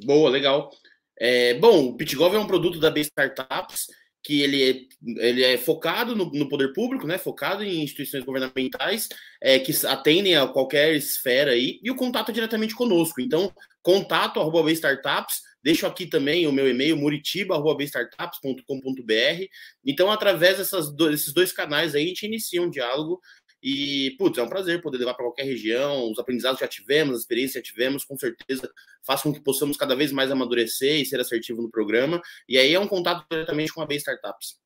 Boa, legal. É, bom, o Pitgov é um produto da B Startups que ele é, ele é focado no, no, poder público, né? Focado em instituições governamentais é, que atendem a qualquer esfera aí, e o contato diretamente conosco. Então, contato arroba startups, deixo aqui também o meu e-mail, muritiba.startups.com.br. Então, através desses dois canais aí, a gente inicia um diálogo e, putz, é um prazer poder levar para qualquer região. Os aprendizados já tivemos, as experiências já tivemos, com certeza faz com que possamos cada vez mais amadurecer e ser assertivo no programa. E aí é um contato diretamente com a B Startups.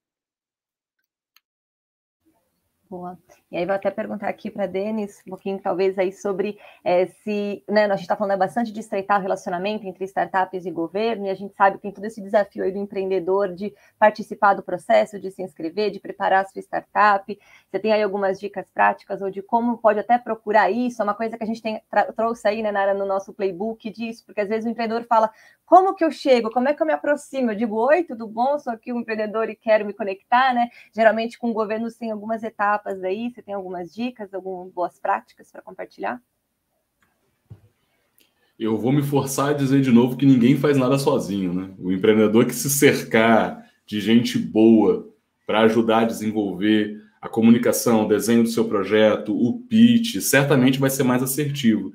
Boa. E aí vou até perguntar aqui para a Denis um pouquinho, talvez, aí sobre é, se, né, a gente está falando bastante de estreitar o relacionamento entre startups e governo, e a gente sabe que tem todo esse desafio aí do empreendedor de participar do processo, de se inscrever, de preparar a sua startup. Você tem aí algumas dicas práticas ou de como pode até procurar isso? É uma coisa que a gente tem, trouxe aí, né, Nara, no nosso playbook disso, porque às vezes o empreendedor fala, como que eu chego? Como é que eu me aproximo? Eu digo, oi, tudo bom? Sou aqui um empreendedor e quero me conectar, né? Geralmente com governos tem algumas etapas aí, você tem algumas dicas, algumas boas práticas para compartilhar? Eu vou me forçar a dizer de novo que ninguém faz nada sozinho, né? O empreendedor que se cercar de gente boa para ajudar a desenvolver a comunicação, o desenho do seu projeto, o pitch, certamente vai ser mais assertivo.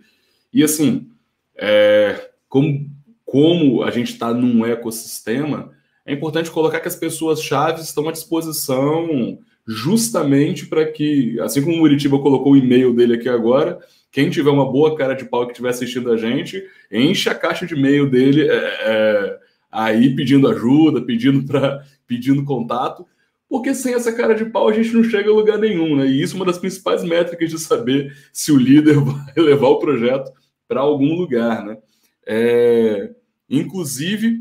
E assim, é, como como a gente está num ecossistema, é importante colocar que as pessoas chaves estão à disposição justamente para que, assim como o Muritiba colocou o e-mail dele aqui agora, quem tiver uma boa cara de pau que estiver assistindo a gente, enche a caixa de e-mail dele é, é, aí pedindo ajuda, pedindo para pedindo contato, porque sem essa cara de pau a gente não chega a lugar nenhum, né? E isso é uma das principais métricas de saber se o líder vai levar o projeto para algum lugar, né? É, inclusive,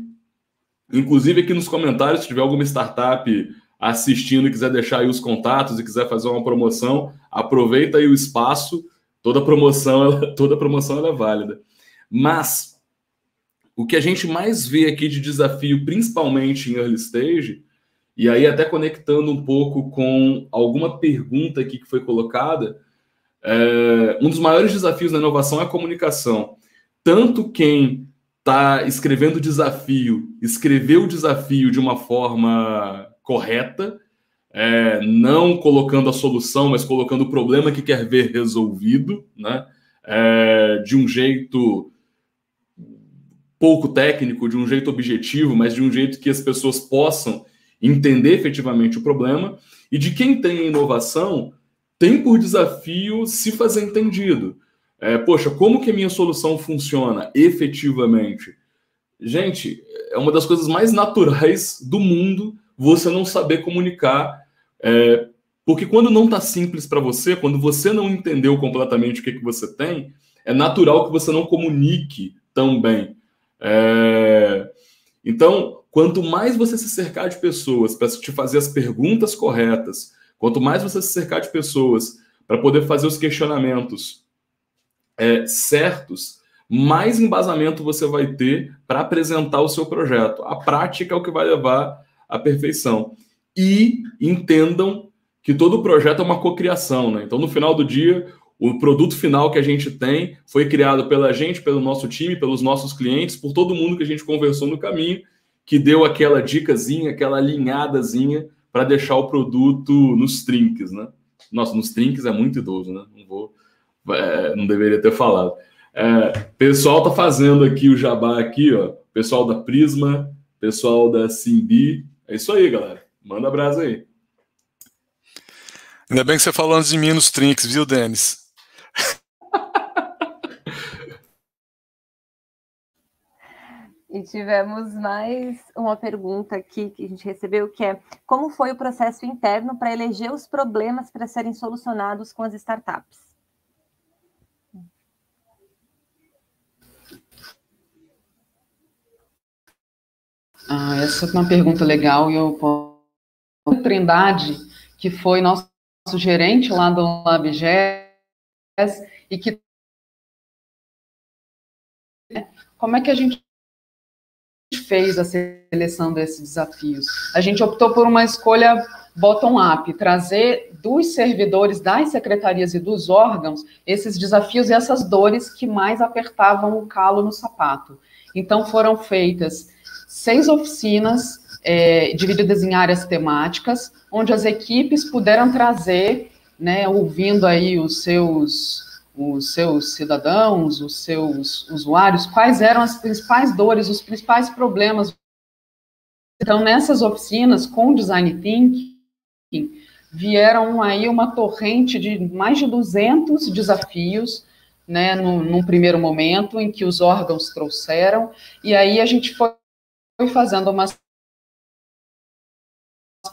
inclusive aqui nos comentários, se tiver alguma startup assistindo e quiser deixar aí os contatos e quiser fazer uma promoção, aproveita aí o espaço. Toda promoção, toda promoção é válida. Mas o que a gente mais vê aqui de desafio, principalmente em early stage, e aí até conectando um pouco com alguma pergunta aqui que foi colocada, é, um dos maiores desafios na inovação é a comunicação. Tanto quem está escrevendo desafio, escrever o desafio de uma forma correta, é, não colocando a solução, mas colocando o problema que quer ver resolvido, né? É, de um jeito pouco técnico, de um jeito objetivo, mas de um jeito que as pessoas possam entender efetivamente o problema. E de quem tem inovação, tem por desafio se fazer entendido. É, poxa, como que a minha solução funciona efetivamente? Gente, é uma das coisas mais naturais do mundo você não saber comunicar. É, porque quando não está simples para você, quando você não entendeu completamente o que, que você tem, é natural que você não comunique tão bem. É... Então, quanto mais você se cercar de pessoas para te fazer as perguntas corretas, quanto mais você se cercar de pessoas para poder fazer os questionamentos é, certos, mais embasamento você vai ter para apresentar o seu projeto. A prática é o que vai levar à perfeição. E entendam que todo projeto é uma cocriação, né? Então, no final do dia, o produto final que a gente tem foi criado pela gente, pelo nosso time, pelos nossos clientes, por todo mundo que a gente conversou no caminho, que deu aquela dicasinha, aquela alinhadazinha para deixar o produto nos trinques, né? Nossa, nos trinques é muito idoso, né? Não vou, é, não deveria ter falado. É, pessoal tá fazendo aqui o jabá aqui, ó. Pessoal da Prisma, pessoal da Simbi. É isso aí, galera. Manda abraço aí. Ainda bem que você falou antes de mim nos trinks, viu, Denis? E tivemos mais uma pergunta aqui que a gente recebeu, que é como foi o processo interno para eleger os problemas para serem solucionados com as startups? Ah, essa é uma pergunta legal e eu posso... Trindade, que foi nosso gerente lá do LabGES e que como é que a gente fez a seleção desses desafios? A gente optou por uma escolha bottom-up, trazer dos servidores das secretarias e dos órgãos esses desafios e essas dores que mais apertavam o calo no sapato. Então foram feitas seis oficinas é, divididas em áreas temáticas, onde as equipes puderam trazer, né, ouvindo aí os seus os seus cidadãos, os seus usuários, quais eram as principais dores, os principais problemas. Então, nessas oficinas com design thinking, vieram aí uma torrente de mais de 200 desafios, né, num primeiro momento, em que os órgãos trouxeram, e aí a gente foi fazendo uma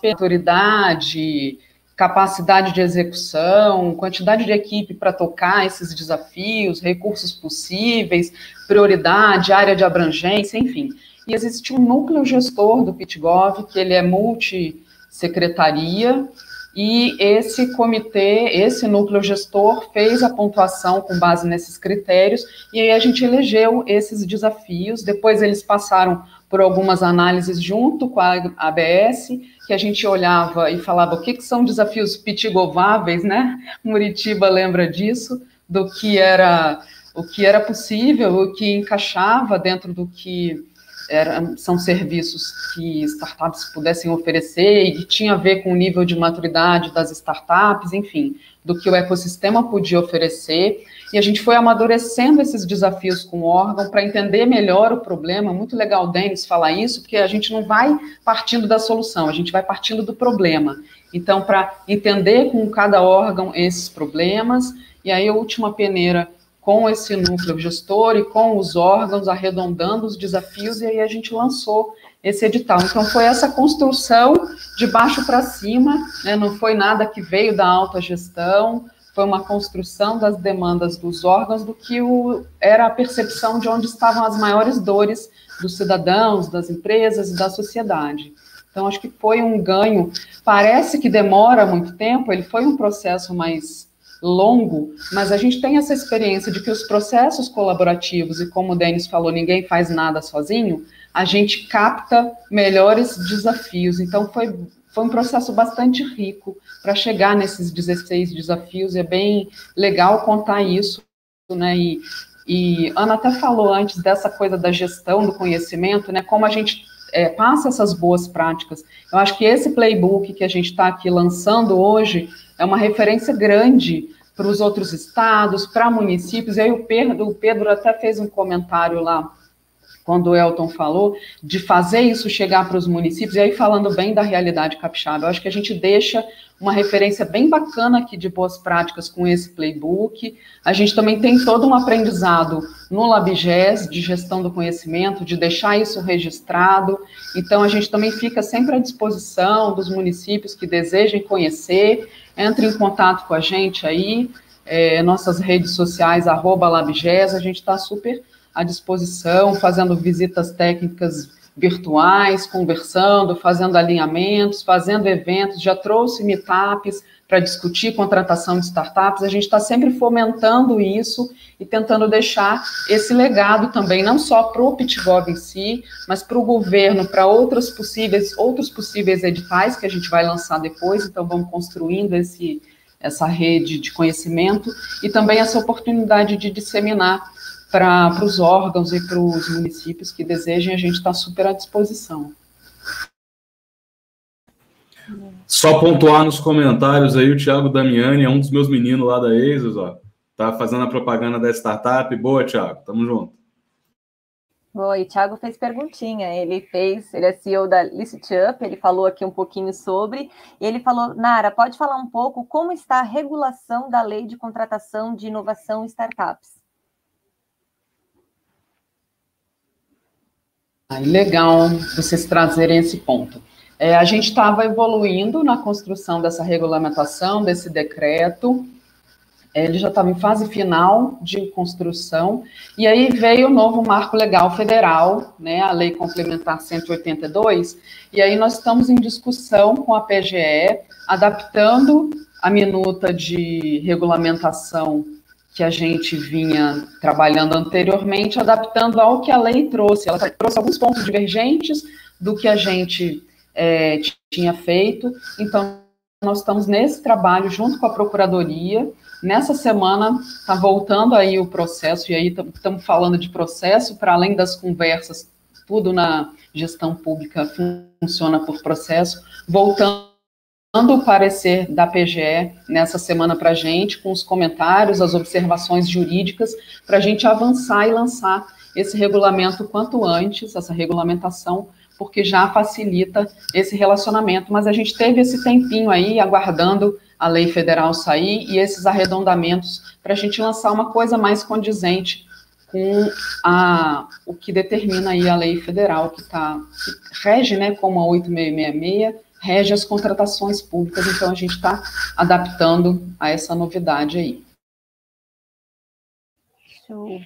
autoridade, capacidade de execução, quantidade de equipe para tocar esses desafios, recursos possíveis, prioridade, área de abrangência, enfim. E existe um núcleo gestor do PitGov, que ele é multissecretaria, e esse comitê, esse núcleo gestor, fez a pontuação com base nesses critérios, e aí a gente elegeu esses desafios, depois eles passaram por algumas análises junto com a ABS, que a gente olhava e falava o que, que são desafios pitigováveis, né? Muritiba lembra disso, do que era o que era possível, o que encaixava dentro do que era, são serviços que startups pudessem oferecer e que tinha a ver com o nível de maturidade das startups, enfim, do que o ecossistema podia oferecer. E a gente foi amadurecendo esses desafios com o órgão para entender melhor o problema. Muito legal o Denis falar isso, porque a gente não vai partindo da solução, a gente vai partindo do problema. Então, para entender com cada órgão esses problemas, e aí a última peneira com esse núcleo gestor e com os órgãos, arredondando os desafios, e aí a gente lançou esse edital. Então, foi essa construção de baixo para cima, né, não foi nada que veio da alta gestão, foi uma construção das demandas dos órgãos do que o, era a percepção de onde estavam as maiores dores dos cidadãos, das empresas e da sociedade. Então, acho que foi um ganho. Parece que demora muito tempo, ele foi um processo mais longo, mas a gente tem essa experiência de que os processos colaborativos, e como o Denis falou, ninguém faz nada sozinho, a gente capta melhores desafios. Então, foi foi um processo bastante rico para chegar nesses 16 desafios, e é bem legal contar isso, né? E, e Ana até falou antes dessa coisa da gestão do conhecimento, né? Como a gente é, passa essas boas práticas. Eu acho que esse playbook que a gente está aqui lançando hoje é uma referência grande para os outros estados, para municípios. E aí o Pedro, o Pedro até fez um comentário lá quando o Elton falou, de fazer isso chegar para os municípios, e aí falando bem da realidade capixaba, eu acho que a gente deixa uma referência bem bacana aqui de boas práticas com esse playbook. A gente também tem todo um aprendizado no LabGES de gestão do conhecimento, de deixar isso registrado. Então, a gente também fica sempre à disposição dos municípios que desejem conhecer, entre em contato com a gente aí. é, nossas redes sociais, arroba Labges, a gente está super à disposição, fazendo visitas técnicas virtuais, conversando, fazendo alinhamentos, fazendo eventos, já trouxe meetups para discutir contratação de startups, a gente está sempre fomentando isso e tentando deixar esse legado também, não só para o PitGov em si, mas para o governo, para outros possíveis, outros possíveis editais que a gente vai lançar depois, então vamos construindo esse, essa rede de conhecimento e também essa oportunidade de disseminar para os órgãos e para os municípios que desejem, a gente está super à disposição. Só pontuar nos comentários aí, o Thiago Damiani é um dos meus meninos lá da Asus, ó. Tá fazendo a propaganda da startup. Boa, Thiago. Tamo junto. Oi, Thiago fez perguntinha. Ele fez, ele é CEO da LicitUp, ele falou aqui um pouquinho sobre, e ele falou, Nara, pode falar um pouco como está a regulação da lei de contratação de inovação e startups? legal vocês trazerem esse ponto. É, a gente estava evoluindo na construção dessa regulamentação, desse decreto, ele já estava em fase final de construção, e aí veio o novo marco legal federal, né, a Lei Complementar 182, e aí nós estamos em discussão com a PGE, adaptando a minuta de regulamentação que a gente vinha trabalhando anteriormente, adaptando ao que a lei trouxe. Ela trouxe alguns pontos divergentes do que a gente é, tinha feito. Então, nós estamos nesse trabalho junto com a Procuradoria. Nessa semana está voltando aí o processo, e aí estamos falando de processo, para além das conversas, tudo na gestão pública funciona por processo, voltando o parecer da PGE nessa semana para a gente, com os comentários, as observações jurídicas, para a gente avançar e lançar esse regulamento quanto antes, essa regulamentação, porque já facilita esse relacionamento. Mas a gente teve esse tempinho aí aguardando a lei federal sair e esses arredondamentos para a gente lançar uma coisa mais condizente com a, o que determina aí a lei federal que, tá, que rege, né, como a 8666, rege as contratações públicas, então a gente está adaptando a essa novidade aí. Show.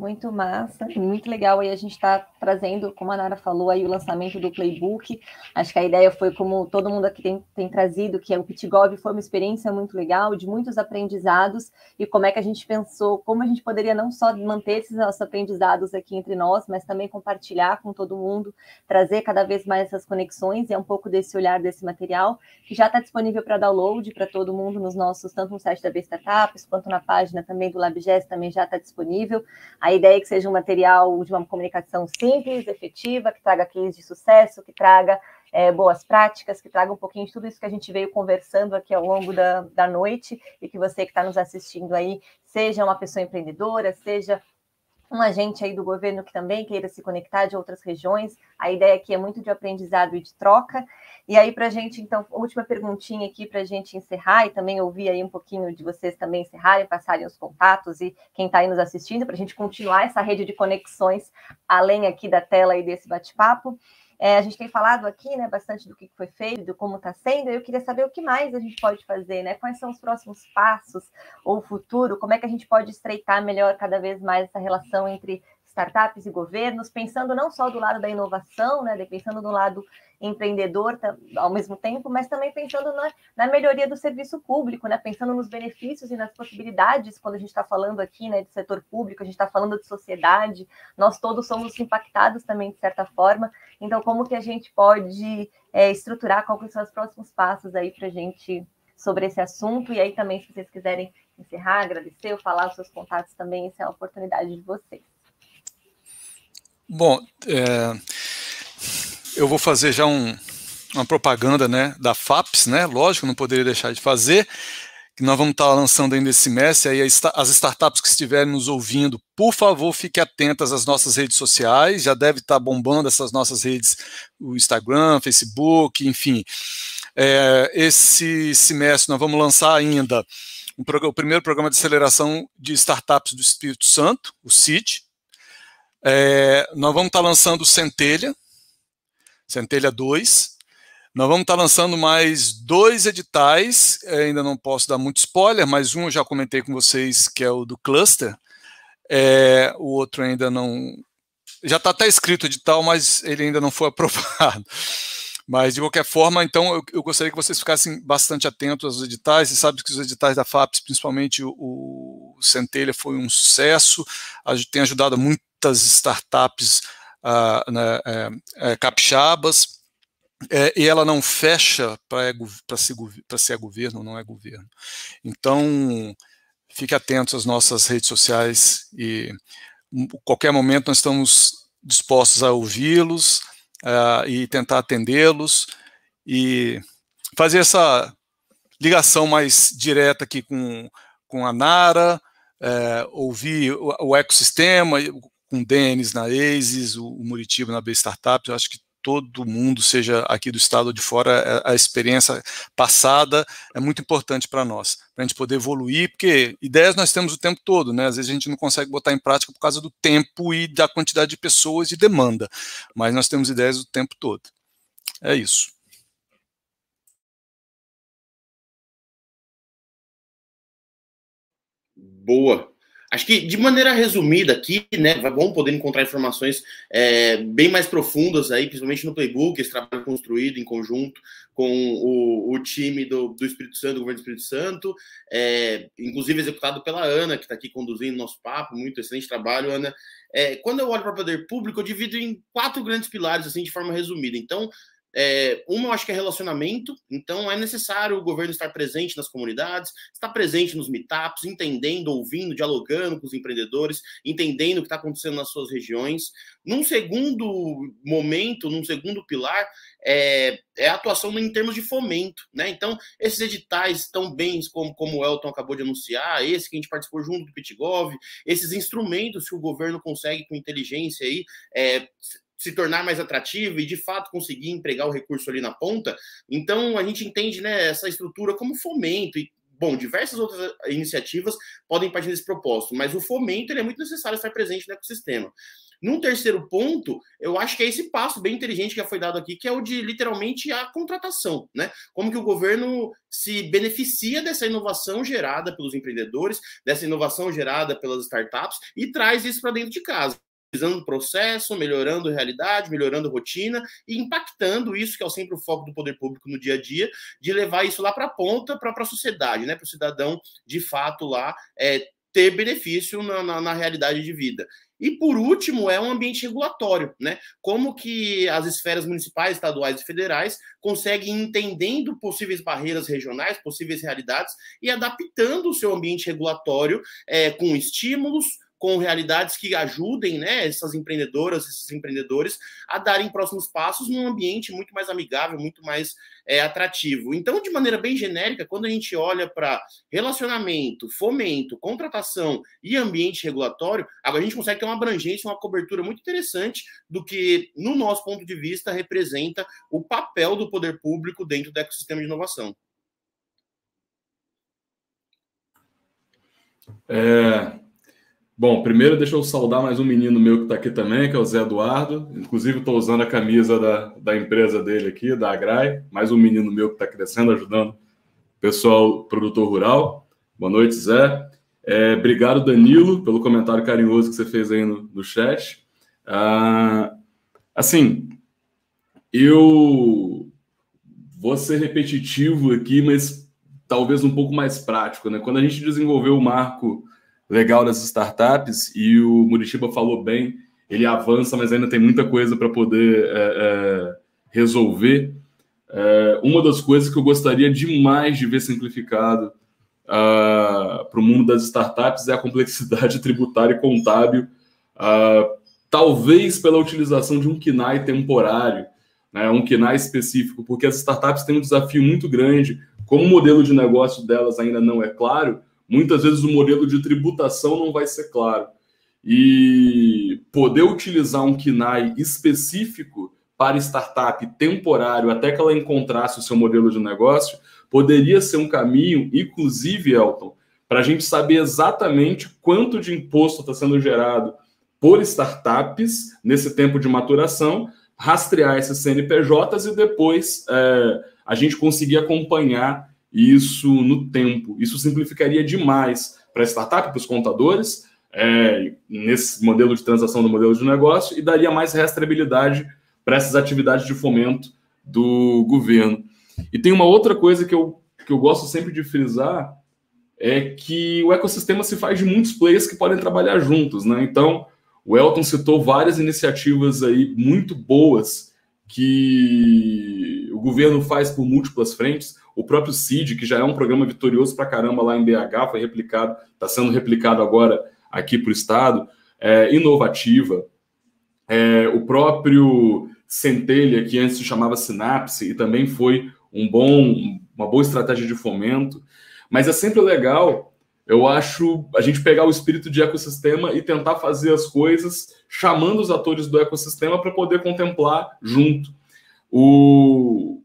Muito massa, muito legal. E a gente está trazendo, como a Nara falou, aí o lançamento do playbook. Acho que a ideia foi, como todo mundo aqui tem, tem trazido, que é o PitGov foi uma experiência muito legal, de muitos aprendizados, e como é que a gente pensou, como a gente poderia não só manter esses nossos aprendizados aqui entre nós, mas também compartilhar com todo mundo, trazer cada vez mais essas conexões, e é um pouco desse olhar desse material, que já está disponível para download para todo mundo nos nossos, tanto no site da B Startups, quanto na página também do LabGES, também já está disponível. A ideia é que seja um material de uma comunicação simples, efetiva, que traga cases de sucesso, que traga é, boas práticas, que traga um pouquinho de tudo isso que a gente veio conversando aqui ao longo da, da noite e que você que está nos assistindo aí, seja uma pessoa empreendedora, seja um agente aí do governo que também queira se conectar de outras regiões. A ideia aqui é muito de aprendizado e de troca. E aí, para a gente, então, última perguntinha aqui para a gente encerrar e também ouvir aí um pouquinho de vocês também encerrarem, passarem os contatos e quem está aí nos assistindo, para a gente continuar essa rede de conexões além aqui da tela e desse bate-papo. É, a gente tem falado aqui, né, bastante do que foi feito, do como está sendo. Eu queria saber o que mais a gente pode fazer, né? Quais são os próximos passos ou o futuro? Como é que a gente pode estreitar melhor cada vez mais essa relação entre startups e governos, pensando não só do lado da inovação, né, pensando no lado empreendedor ao mesmo tempo, mas também pensando na, na, melhoria do serviço público, né, pensando nos benefícios e nas possibilidades, quando a gente está falando aqui né, de setor público, a gente está falando de sociedade, nós todos somos impactados também de certa forma, então como que a gente pode é, estruturar quais são os próximos passos aí para a gente sobre esse assunto, e aí também se vocês quiserem encerrar, agradecer ou falar os seus contatos também, essa é a oportunidade de vocês. Bom, é, eu vou fazer já um, uma propaganda né, da FAPS, né? Lógico, não poderia deixar de fazer. Que nós vamos estar lançando ainda esse semestre. Aí as startups que estiverem nos ouvindo, por favor, fiquem atentas às nossas redes sociais. Já deve estar bombando essas nossas redes, o Instagram, Facebook, enfim. É, esse semestre nós vamos lançar ainda um, o primeiro programa de aceleração de startups do Espírito Santo, o CID, é, nós vamos estar lançando Centelha, Centelha 2. Nós vamos estar lançando mais dois editais, ainda não posso dar muito spoiler, mas um eu já comentei com vocês, que é o do cluster. É, o outro ainda não. Já está até escrito o edital, mas ele ainda não foi aprovado. Mas, de qualquer forma, então, eu, eu, gostaria que vocês ficassem bastante atentos aos editais. Você sabe que os editais da FAPES, principalmente o Centelha, foi um sucesso, tem ajudado muitas startups uh, né, é, é, capixabas, é, e ela não fecha para ser, ser governo, não é governo. Então, fique atento às nossas redes sociais e, em qualquer momento, nós estamos dispostos a ouvi-los, uh, e tentar atendê-los e fazer essa ligação mais direta aqui com, com a Nara, uh, ouvir o, o, ecossistema, com o Denis na ASIS, o, o Muritiba na B Startup, eu acho que todo mundo, seja aqui do estado ou de fora, a, a experiência passada é muito importante para nós, para a gente poder evoluir, porque ideias nós temos o tempo todo, né? Às vezes a gente não consegue botar em prática por causa do tempo e da quantidade de pessoas e demanda, mas nós temos ideias o tempo todo. É isso. Boa. Acho que de maneira resumida aqui, né, vão poder encontrar informações é, bem mais profundas aí, principalmente no Playbook, esse trabalho construído em conjunto com o, o time do, do, Espírito Santo, do governo do Espírito Santo, é, inclusive executado pela Ana, que está aqui conduzindo nosso papo, muito excelente trabalho, Ana. É, quando eu olho para o poder público, eu divido em quatro grandes pilares, assim, de forma resumida. Então, é, uma, eu acho que é relacionamento, então é necessário o governo estar presente nas comunidades, estar presente nos meetups, entendendo, ouvindo, dialogando com os empreendedores, entendendo o que está acontecendo nas suas regiões. Num segundo momento, num segundo pilar, é, é a atuação em termos de fomento, né? Então, esses editais tão bens como, como o Elton acabou de anunciar, esse que a gente participou junto do Pitgov, esses instrumentos que o governo consegue com inteligência aí, é, se tornar mais atrativo e de fato conseguir empregar o recurso ali na ponta. Então a gente entende né, essa estrutura como fomento e bom, diversas outras iniciativas podem partir desse propósito, mas o fomento é muito necessário estar presente no ecossistema. Num terceiro ponto, eu acho que é esse passo bem inteligente que já foi dado aqui, que é o de literalmente a contratação, né? Como que o governo se beneficia dessa inovação gerada pelos empreendedores, dessa inovação gerada pelas startups e traz isso para dentro de casa o processo, melhorando a realidade, melhorando a rotina e impactando isso, que é sempre o foco do poder público no dia a dia, de levar isso lá para a ponta, para a sociedade, né? para o cidadão, de fato, lá é, ter benefício na, na, na, realidade de vida. E por último, é um ambiente regulatório, né? Como que as esferas municipais, estaduais e federais conseguem entendendo possíveis barreiras regionais, possíveis realidades e adaptando o seu ambiente regulatório é, com estímulos, com realidades que ajudem né, essas empreendedoras, esses empreendedores a darem próximos passos num ambiente muito mais amigável, muito mais é, atrativo. Então, de maneira bem genérica, quando a gente olha para relacionamento, fomento, contratação e ambiente regulatório, a gente consegue ter uma abrangência, uma cobertura muito interessante do que, no nosso ponto de vista, representa o papel do poder público dentro do ecossistema de inovação. É, Bom, primeiro deixa eu saudar mais um menino meu que está aqui também, que é o Zé Eduardo. Inclusive, estou usando a camisa da, da empresa dele aqui, da Agrai. Mais um menino meu que está crescendo, ajudando o pessoal produtor rural. Boa noite, Zé. É, obrigado, Danilo, pelo comentário carinhoso que você fez aí no, no chat. Ah, assim, eu vou ser repetitivo aqui, mas talvez um pouco mais prático. Né? Quando a gente desenvolveu o marco legal das startups e o Muritiba falou bem, ele avança, mas ainda tem muita coisa para poder é, é, resolver. É, uma das coisas que eu gostaria demais de ver simplificado uh, para o mundo das startups é a complexidade tributária e contábil, uh, talvez pela utilização de um KINAI temporário, né, um KINAI específico, porque as startups têm um desafio muito grande, como o modelo de negócio delas ainda não é claro, muitas vezes o modelo de tributação não vai ser claro. E poder utilizar um KINAI específico para startup temporário até que ela encontrasse o seu modelo de negócio poderia ser um caminho, inclusive, Elton, para a gente saber exatamente quanto de imposto está sendo gerado por startups nesse tempo de maturação, rastrear esses CNPJs e depois é, a gente conseguir acompanhar isso no tempo. Isso simplificaria demais para a startup, para os contadores, é, nesse modelo de transação do modelo de negócio, e daria mais rastreabilidade para essas atividades de fomento do governo. E tem uma outra coisa que eu, que eu gosto sempre de frisar, é que o ecossistema se faz de muitos players que podem trabalhar juntos, né? Então, o Elton citou várias iniciativas aí muito boas que o governo faz por múltiplas frentes. O próprio CID, que já é um programa vitorioso para caramba lá em BH, foi replicado, está sendo replicado agora aqui para o Estado, é, inovativa. É, o próprio Centelha, que antes se chamava Sinapse, e também foi um bom, uma boa estratégia de fomento. Mas é sempre legal, eu acho, a gente pegar o espírito de ecossistema e tentar fazer as coisas chamando os atores do ecossistema para poder contemplar junto. O,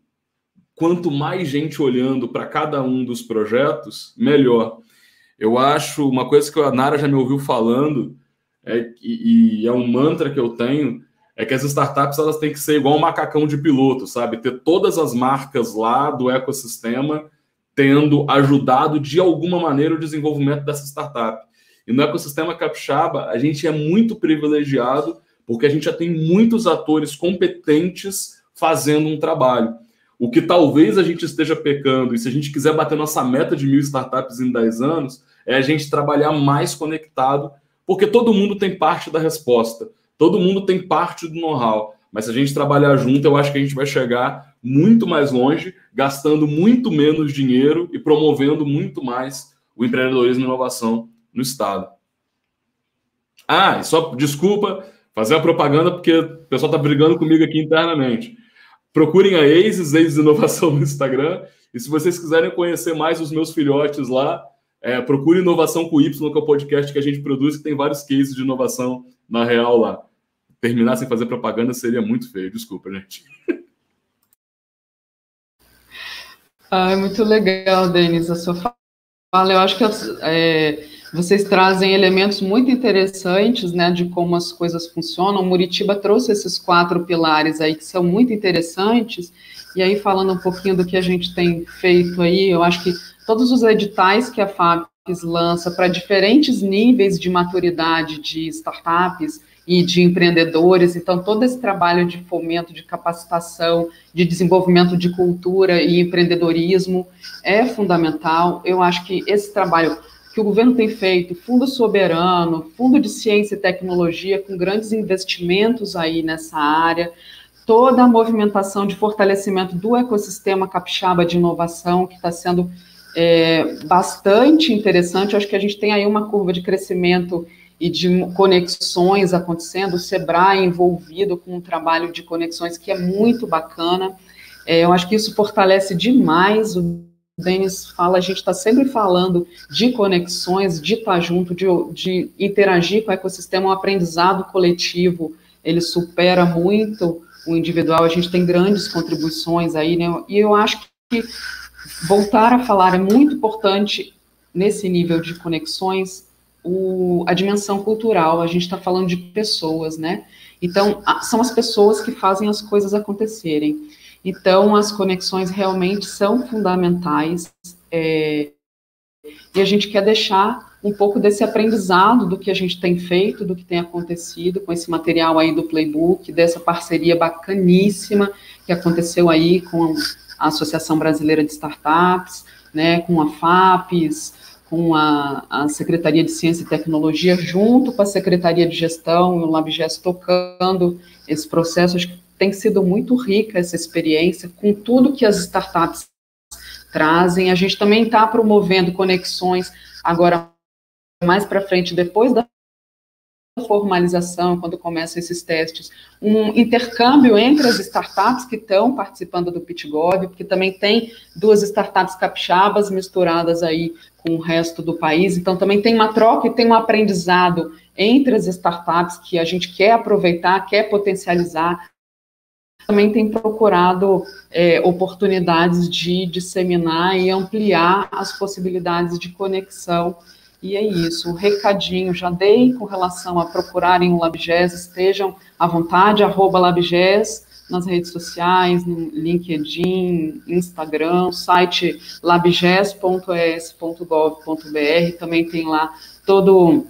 quanto mais gente olhando para cada um dos projetos, melhor. Eu acho uma coisa que a Nara já me ouviu falando, é, e, e é um mantra que eu tenho, é que as startups elas têm que ser igual um macacão de piloto, sabe? Ter todas as marcas lá do ecossistema tendo ajudado de alguma maneira o desenvolvimento dessa startup. E no ecossistema capixaba, a gente é muito privilegiado porque a gente já tem muitos atores competentes fazendo um trabalho. O que talvez a gente esteja pecando, e se a gente quiser bater nossa meta de mil startups em 10 anos, é a gente trabalhar mais conectado, porque todo mundo tem parte da resposta, todo mundo tem parte do know-how. Mas se a gente trabalhar junto, eu acho que a gente vai chegar muito mais longe, gastando muito menos dinheiro e promovendo muito mais o empreendedorismo e inovação no Estado. Ah, só desculpa fazer a propaganda, porque o pessoal está brigando comigo aqui internamente. Procurem a Aces, Aces Inovação no Instagram. E se vocês quiserem conhecer mais os meus filhotes lá, é, procure Inovação com Y, que é o podcast que a gente produz, que tem vários cases de inovação na real lá. Terminar sem fazer propaganda seria muito feio, desculpa, gente. Ah, é muito legal, Denis, a sua fala. Eu acho que é, vocês trazem elementos muito interessantes, né, de como as coisas funcionam. Muritiba trouxe esses quatro pilares aí que são muito interessantes. E aí, falando um pouquinho do que a gente tem feito aí, eu acho que todos os editais que a FAPES lança para diferentes níveis de maturidade de startups e de empreendedores, então todo esse trabalho de fomento, de capacitação, de desenvolvimento de cultura e empreendedorismo é fundamental. Eu acho que esse trabalho que o governo tem feito, Fundo Soberano, Fundo de Ciência e Tecnologia, com grandes investimentos aí nessa área, toda a movimentação de fortalecimento do ecossistema capixaba de inovação, que está sendo é, bastante interessante. Eu acho que a gente tem aí uma curva de crescimento e de conexões acontecendo, o Sebrae envolvido com um trabalho de conexões que é muito bacana. É, eu acho que isso fortalece demais o Denis fala, a gente está sempre falando de conexões, de estar tá junto, de, de interagir com o ecossistema, um aprendizado coletivo, ele supera muito o individual, a gente tem grandes contribuições aí, né? E eu acho que voltar a falar é muito importante nesse nível de conexões, o, a dimensão cultural, a gente está falando de pessoas, né? Então, são as pessoas que fazem as coisas acontecerem. Então, as conexões realmente são fundamentais. É, e a gente quer deixar um pouco desse aprendizado do que a gente tem feito, do que tem acontecido com esse material aí do Playbook, dessa parceria bacaníssima que aconteceu aí com a Associação Brasileira de Startups, né, com a FAPES, com a, a, Secretaria de Ciência e Tecnologia, junto com a Secretaria de Gestão, o LabGES tocando esse processo. Acho que tem sido muito rica essa experiência com tudo que as startups trazem. A gente também está promovendo conexões agora mais para frente, depois da formalização, quando começam esses testes, um intercâmbio entre as startups que estão participando do PitGov, porque também tem duas startups capixabas misturadas aí com o resto do país, então também tem uma troca e tem um aprendizado entre as startups que a gente quer aproveitar, quer potencializar, também tem procurado é, oportunidades de disseminar e ampliar as possibilidades de conexão. E é isso, o recadinho já dei com relação a procurarem o LabGES, estejam à vontade, arroba LabGES, nas redes sociais, no LinkedIn, Instagram, site labges.es.gov.br, também tem lá todo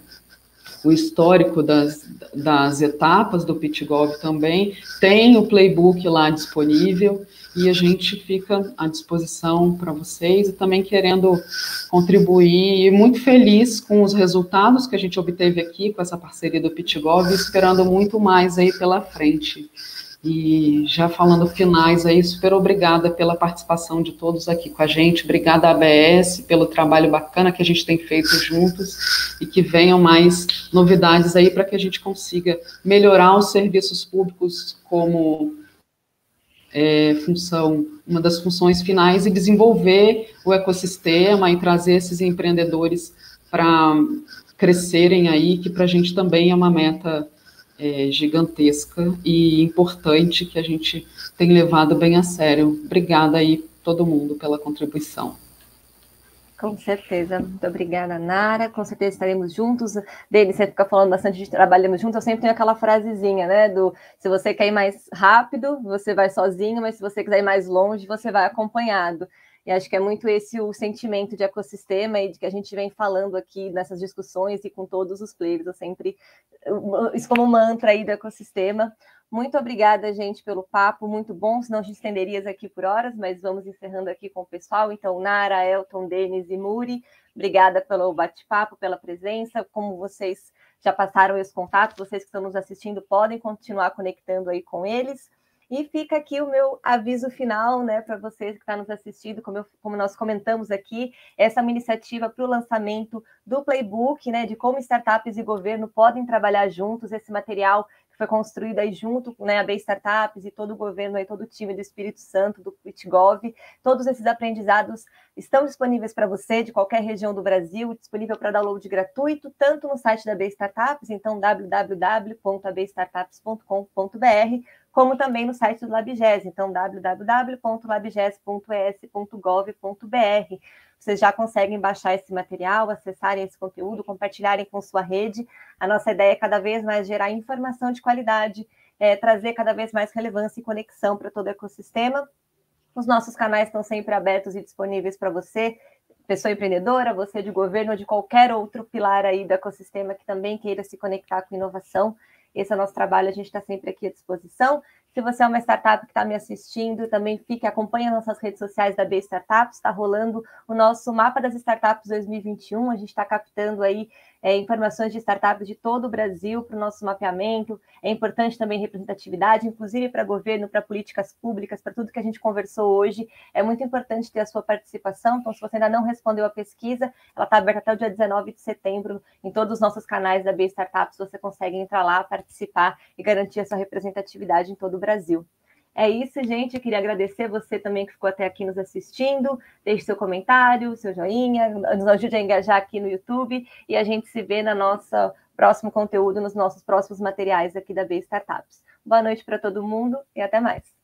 o histórico das, das etapas do PitGov também, tem o playbook lá disponível, e a gente fica à disposição para vocês e também querendo contribuir e muito feliz com os resultados que a gente obteve aqui com essa parceria do PitGov, esperando muito mais aí pela frente. E já falando finais aí, super obrigada pela participação de todos aqui com a gente. Obrigada, ABS, pelo trabalho bacana que a gente tem feito juntos e que venham mais novidades aí para que a gente consiga melhorar os serviços públicos como é, função, uma das funções finais e desenvolver o ecossistema e trazer esses empreendedores para crescerem aí, que para a gente também é uma meta é, gigantesca e importante que a gente tem levado bem a sério. Obrigada aí todo mundo pela contribuição. Com certeza, muito obrigada, Nara. Com certeza estaremos juntos. Dele, você fica falando bastante de trabalhamos juntos. Eu sempre tenho aquela frasezinha, né? Do se você quer ir mais rápido, você vai sozinho, mas se você quiser ir mais longe, você vai acompanhado. E acho que é muito esse o sentimento de ecossistema e de que a gente vem falando aqui nessas discussões e com todos os players. Eu sempre, isso como mantra aí do ecossistema. Muito obrigada, gente, pelo papo, muito bom. Senão a gente estenderia aqui por horas, mas vamos encerrando aqui com o pessoal. Então, Nara, Elton, Denis e Muri, obrigada pelo bate-papo, pela presença. Como vocês já passaram esse contato, vocês que estão nos assistindo podem continuar conectando aí com eles. E fica aqui o meu aviso final, né, para vocês que estão tá nos assistindo, como, eu, como nós comentamos aqui, essa é uma iniciativa para o lançamento do playbook, né, de como startups e governo podem trabalhar juntos. Esse material que foi construído aí junto né, a B Startups e todo o governo, aí, todo o time do Espírito Santo, do PitGov. Todos esses aprendizados estão disponíveis para você de qualquer região do Brasil, disponível para download gratuito, tanto no site da B Startups, então www.abstartups.com.br, como também no site do LabGES, então www.labges.es.gov.br. Vocês já conseguem baixar esse material, acessarem esse conteúdo, compartilharem com sua rede. A nossa ideia é cada vez mais gerar informação de qualidade, é, trazer cada vez mais relevância e conexão para todo o ecossistema. Os nossos canais estão sempre abertos e disponíveis para você, pessoa empreendedora, você de governo ou de qualquer outro pilar aí do ecossistema que também queira se conectar com inovação. Esse é o nosso trabalho, a gente está sempre aqui à disposição. Se você é uma startup que está me assistindo, também fique, acompanhe as nossas redes sociais da B Startups, está rolando o nosso mapa das startups 2021, a gente está captando aí é, informações de startups de todo o Brasil para o nosso mapeamento. É importante também representatividade, inclusive para governo, para políticas públicas, para tudo que a gente conversou hoje. É muito importante ter a sua participação. Então, se você ainda não respondeu a pesquisa, ela está aberta até o dia 19 de setembro em todos os nossos canais da B Startups. Você consegue entrar lá, participar e garantir a sua representatividade em todo o Brasil. É isso, gente. Eu queria agradecer você também que ficou até aqui nos assistindo. Deixe seu comentário, seu joinha, nos ajude a engajar aqui no YouTube e a gente se vê na nossa próximo conteúdo, nos nossos próximos materiais aqui da B Startups. Boa noite para todo mundo e até mais.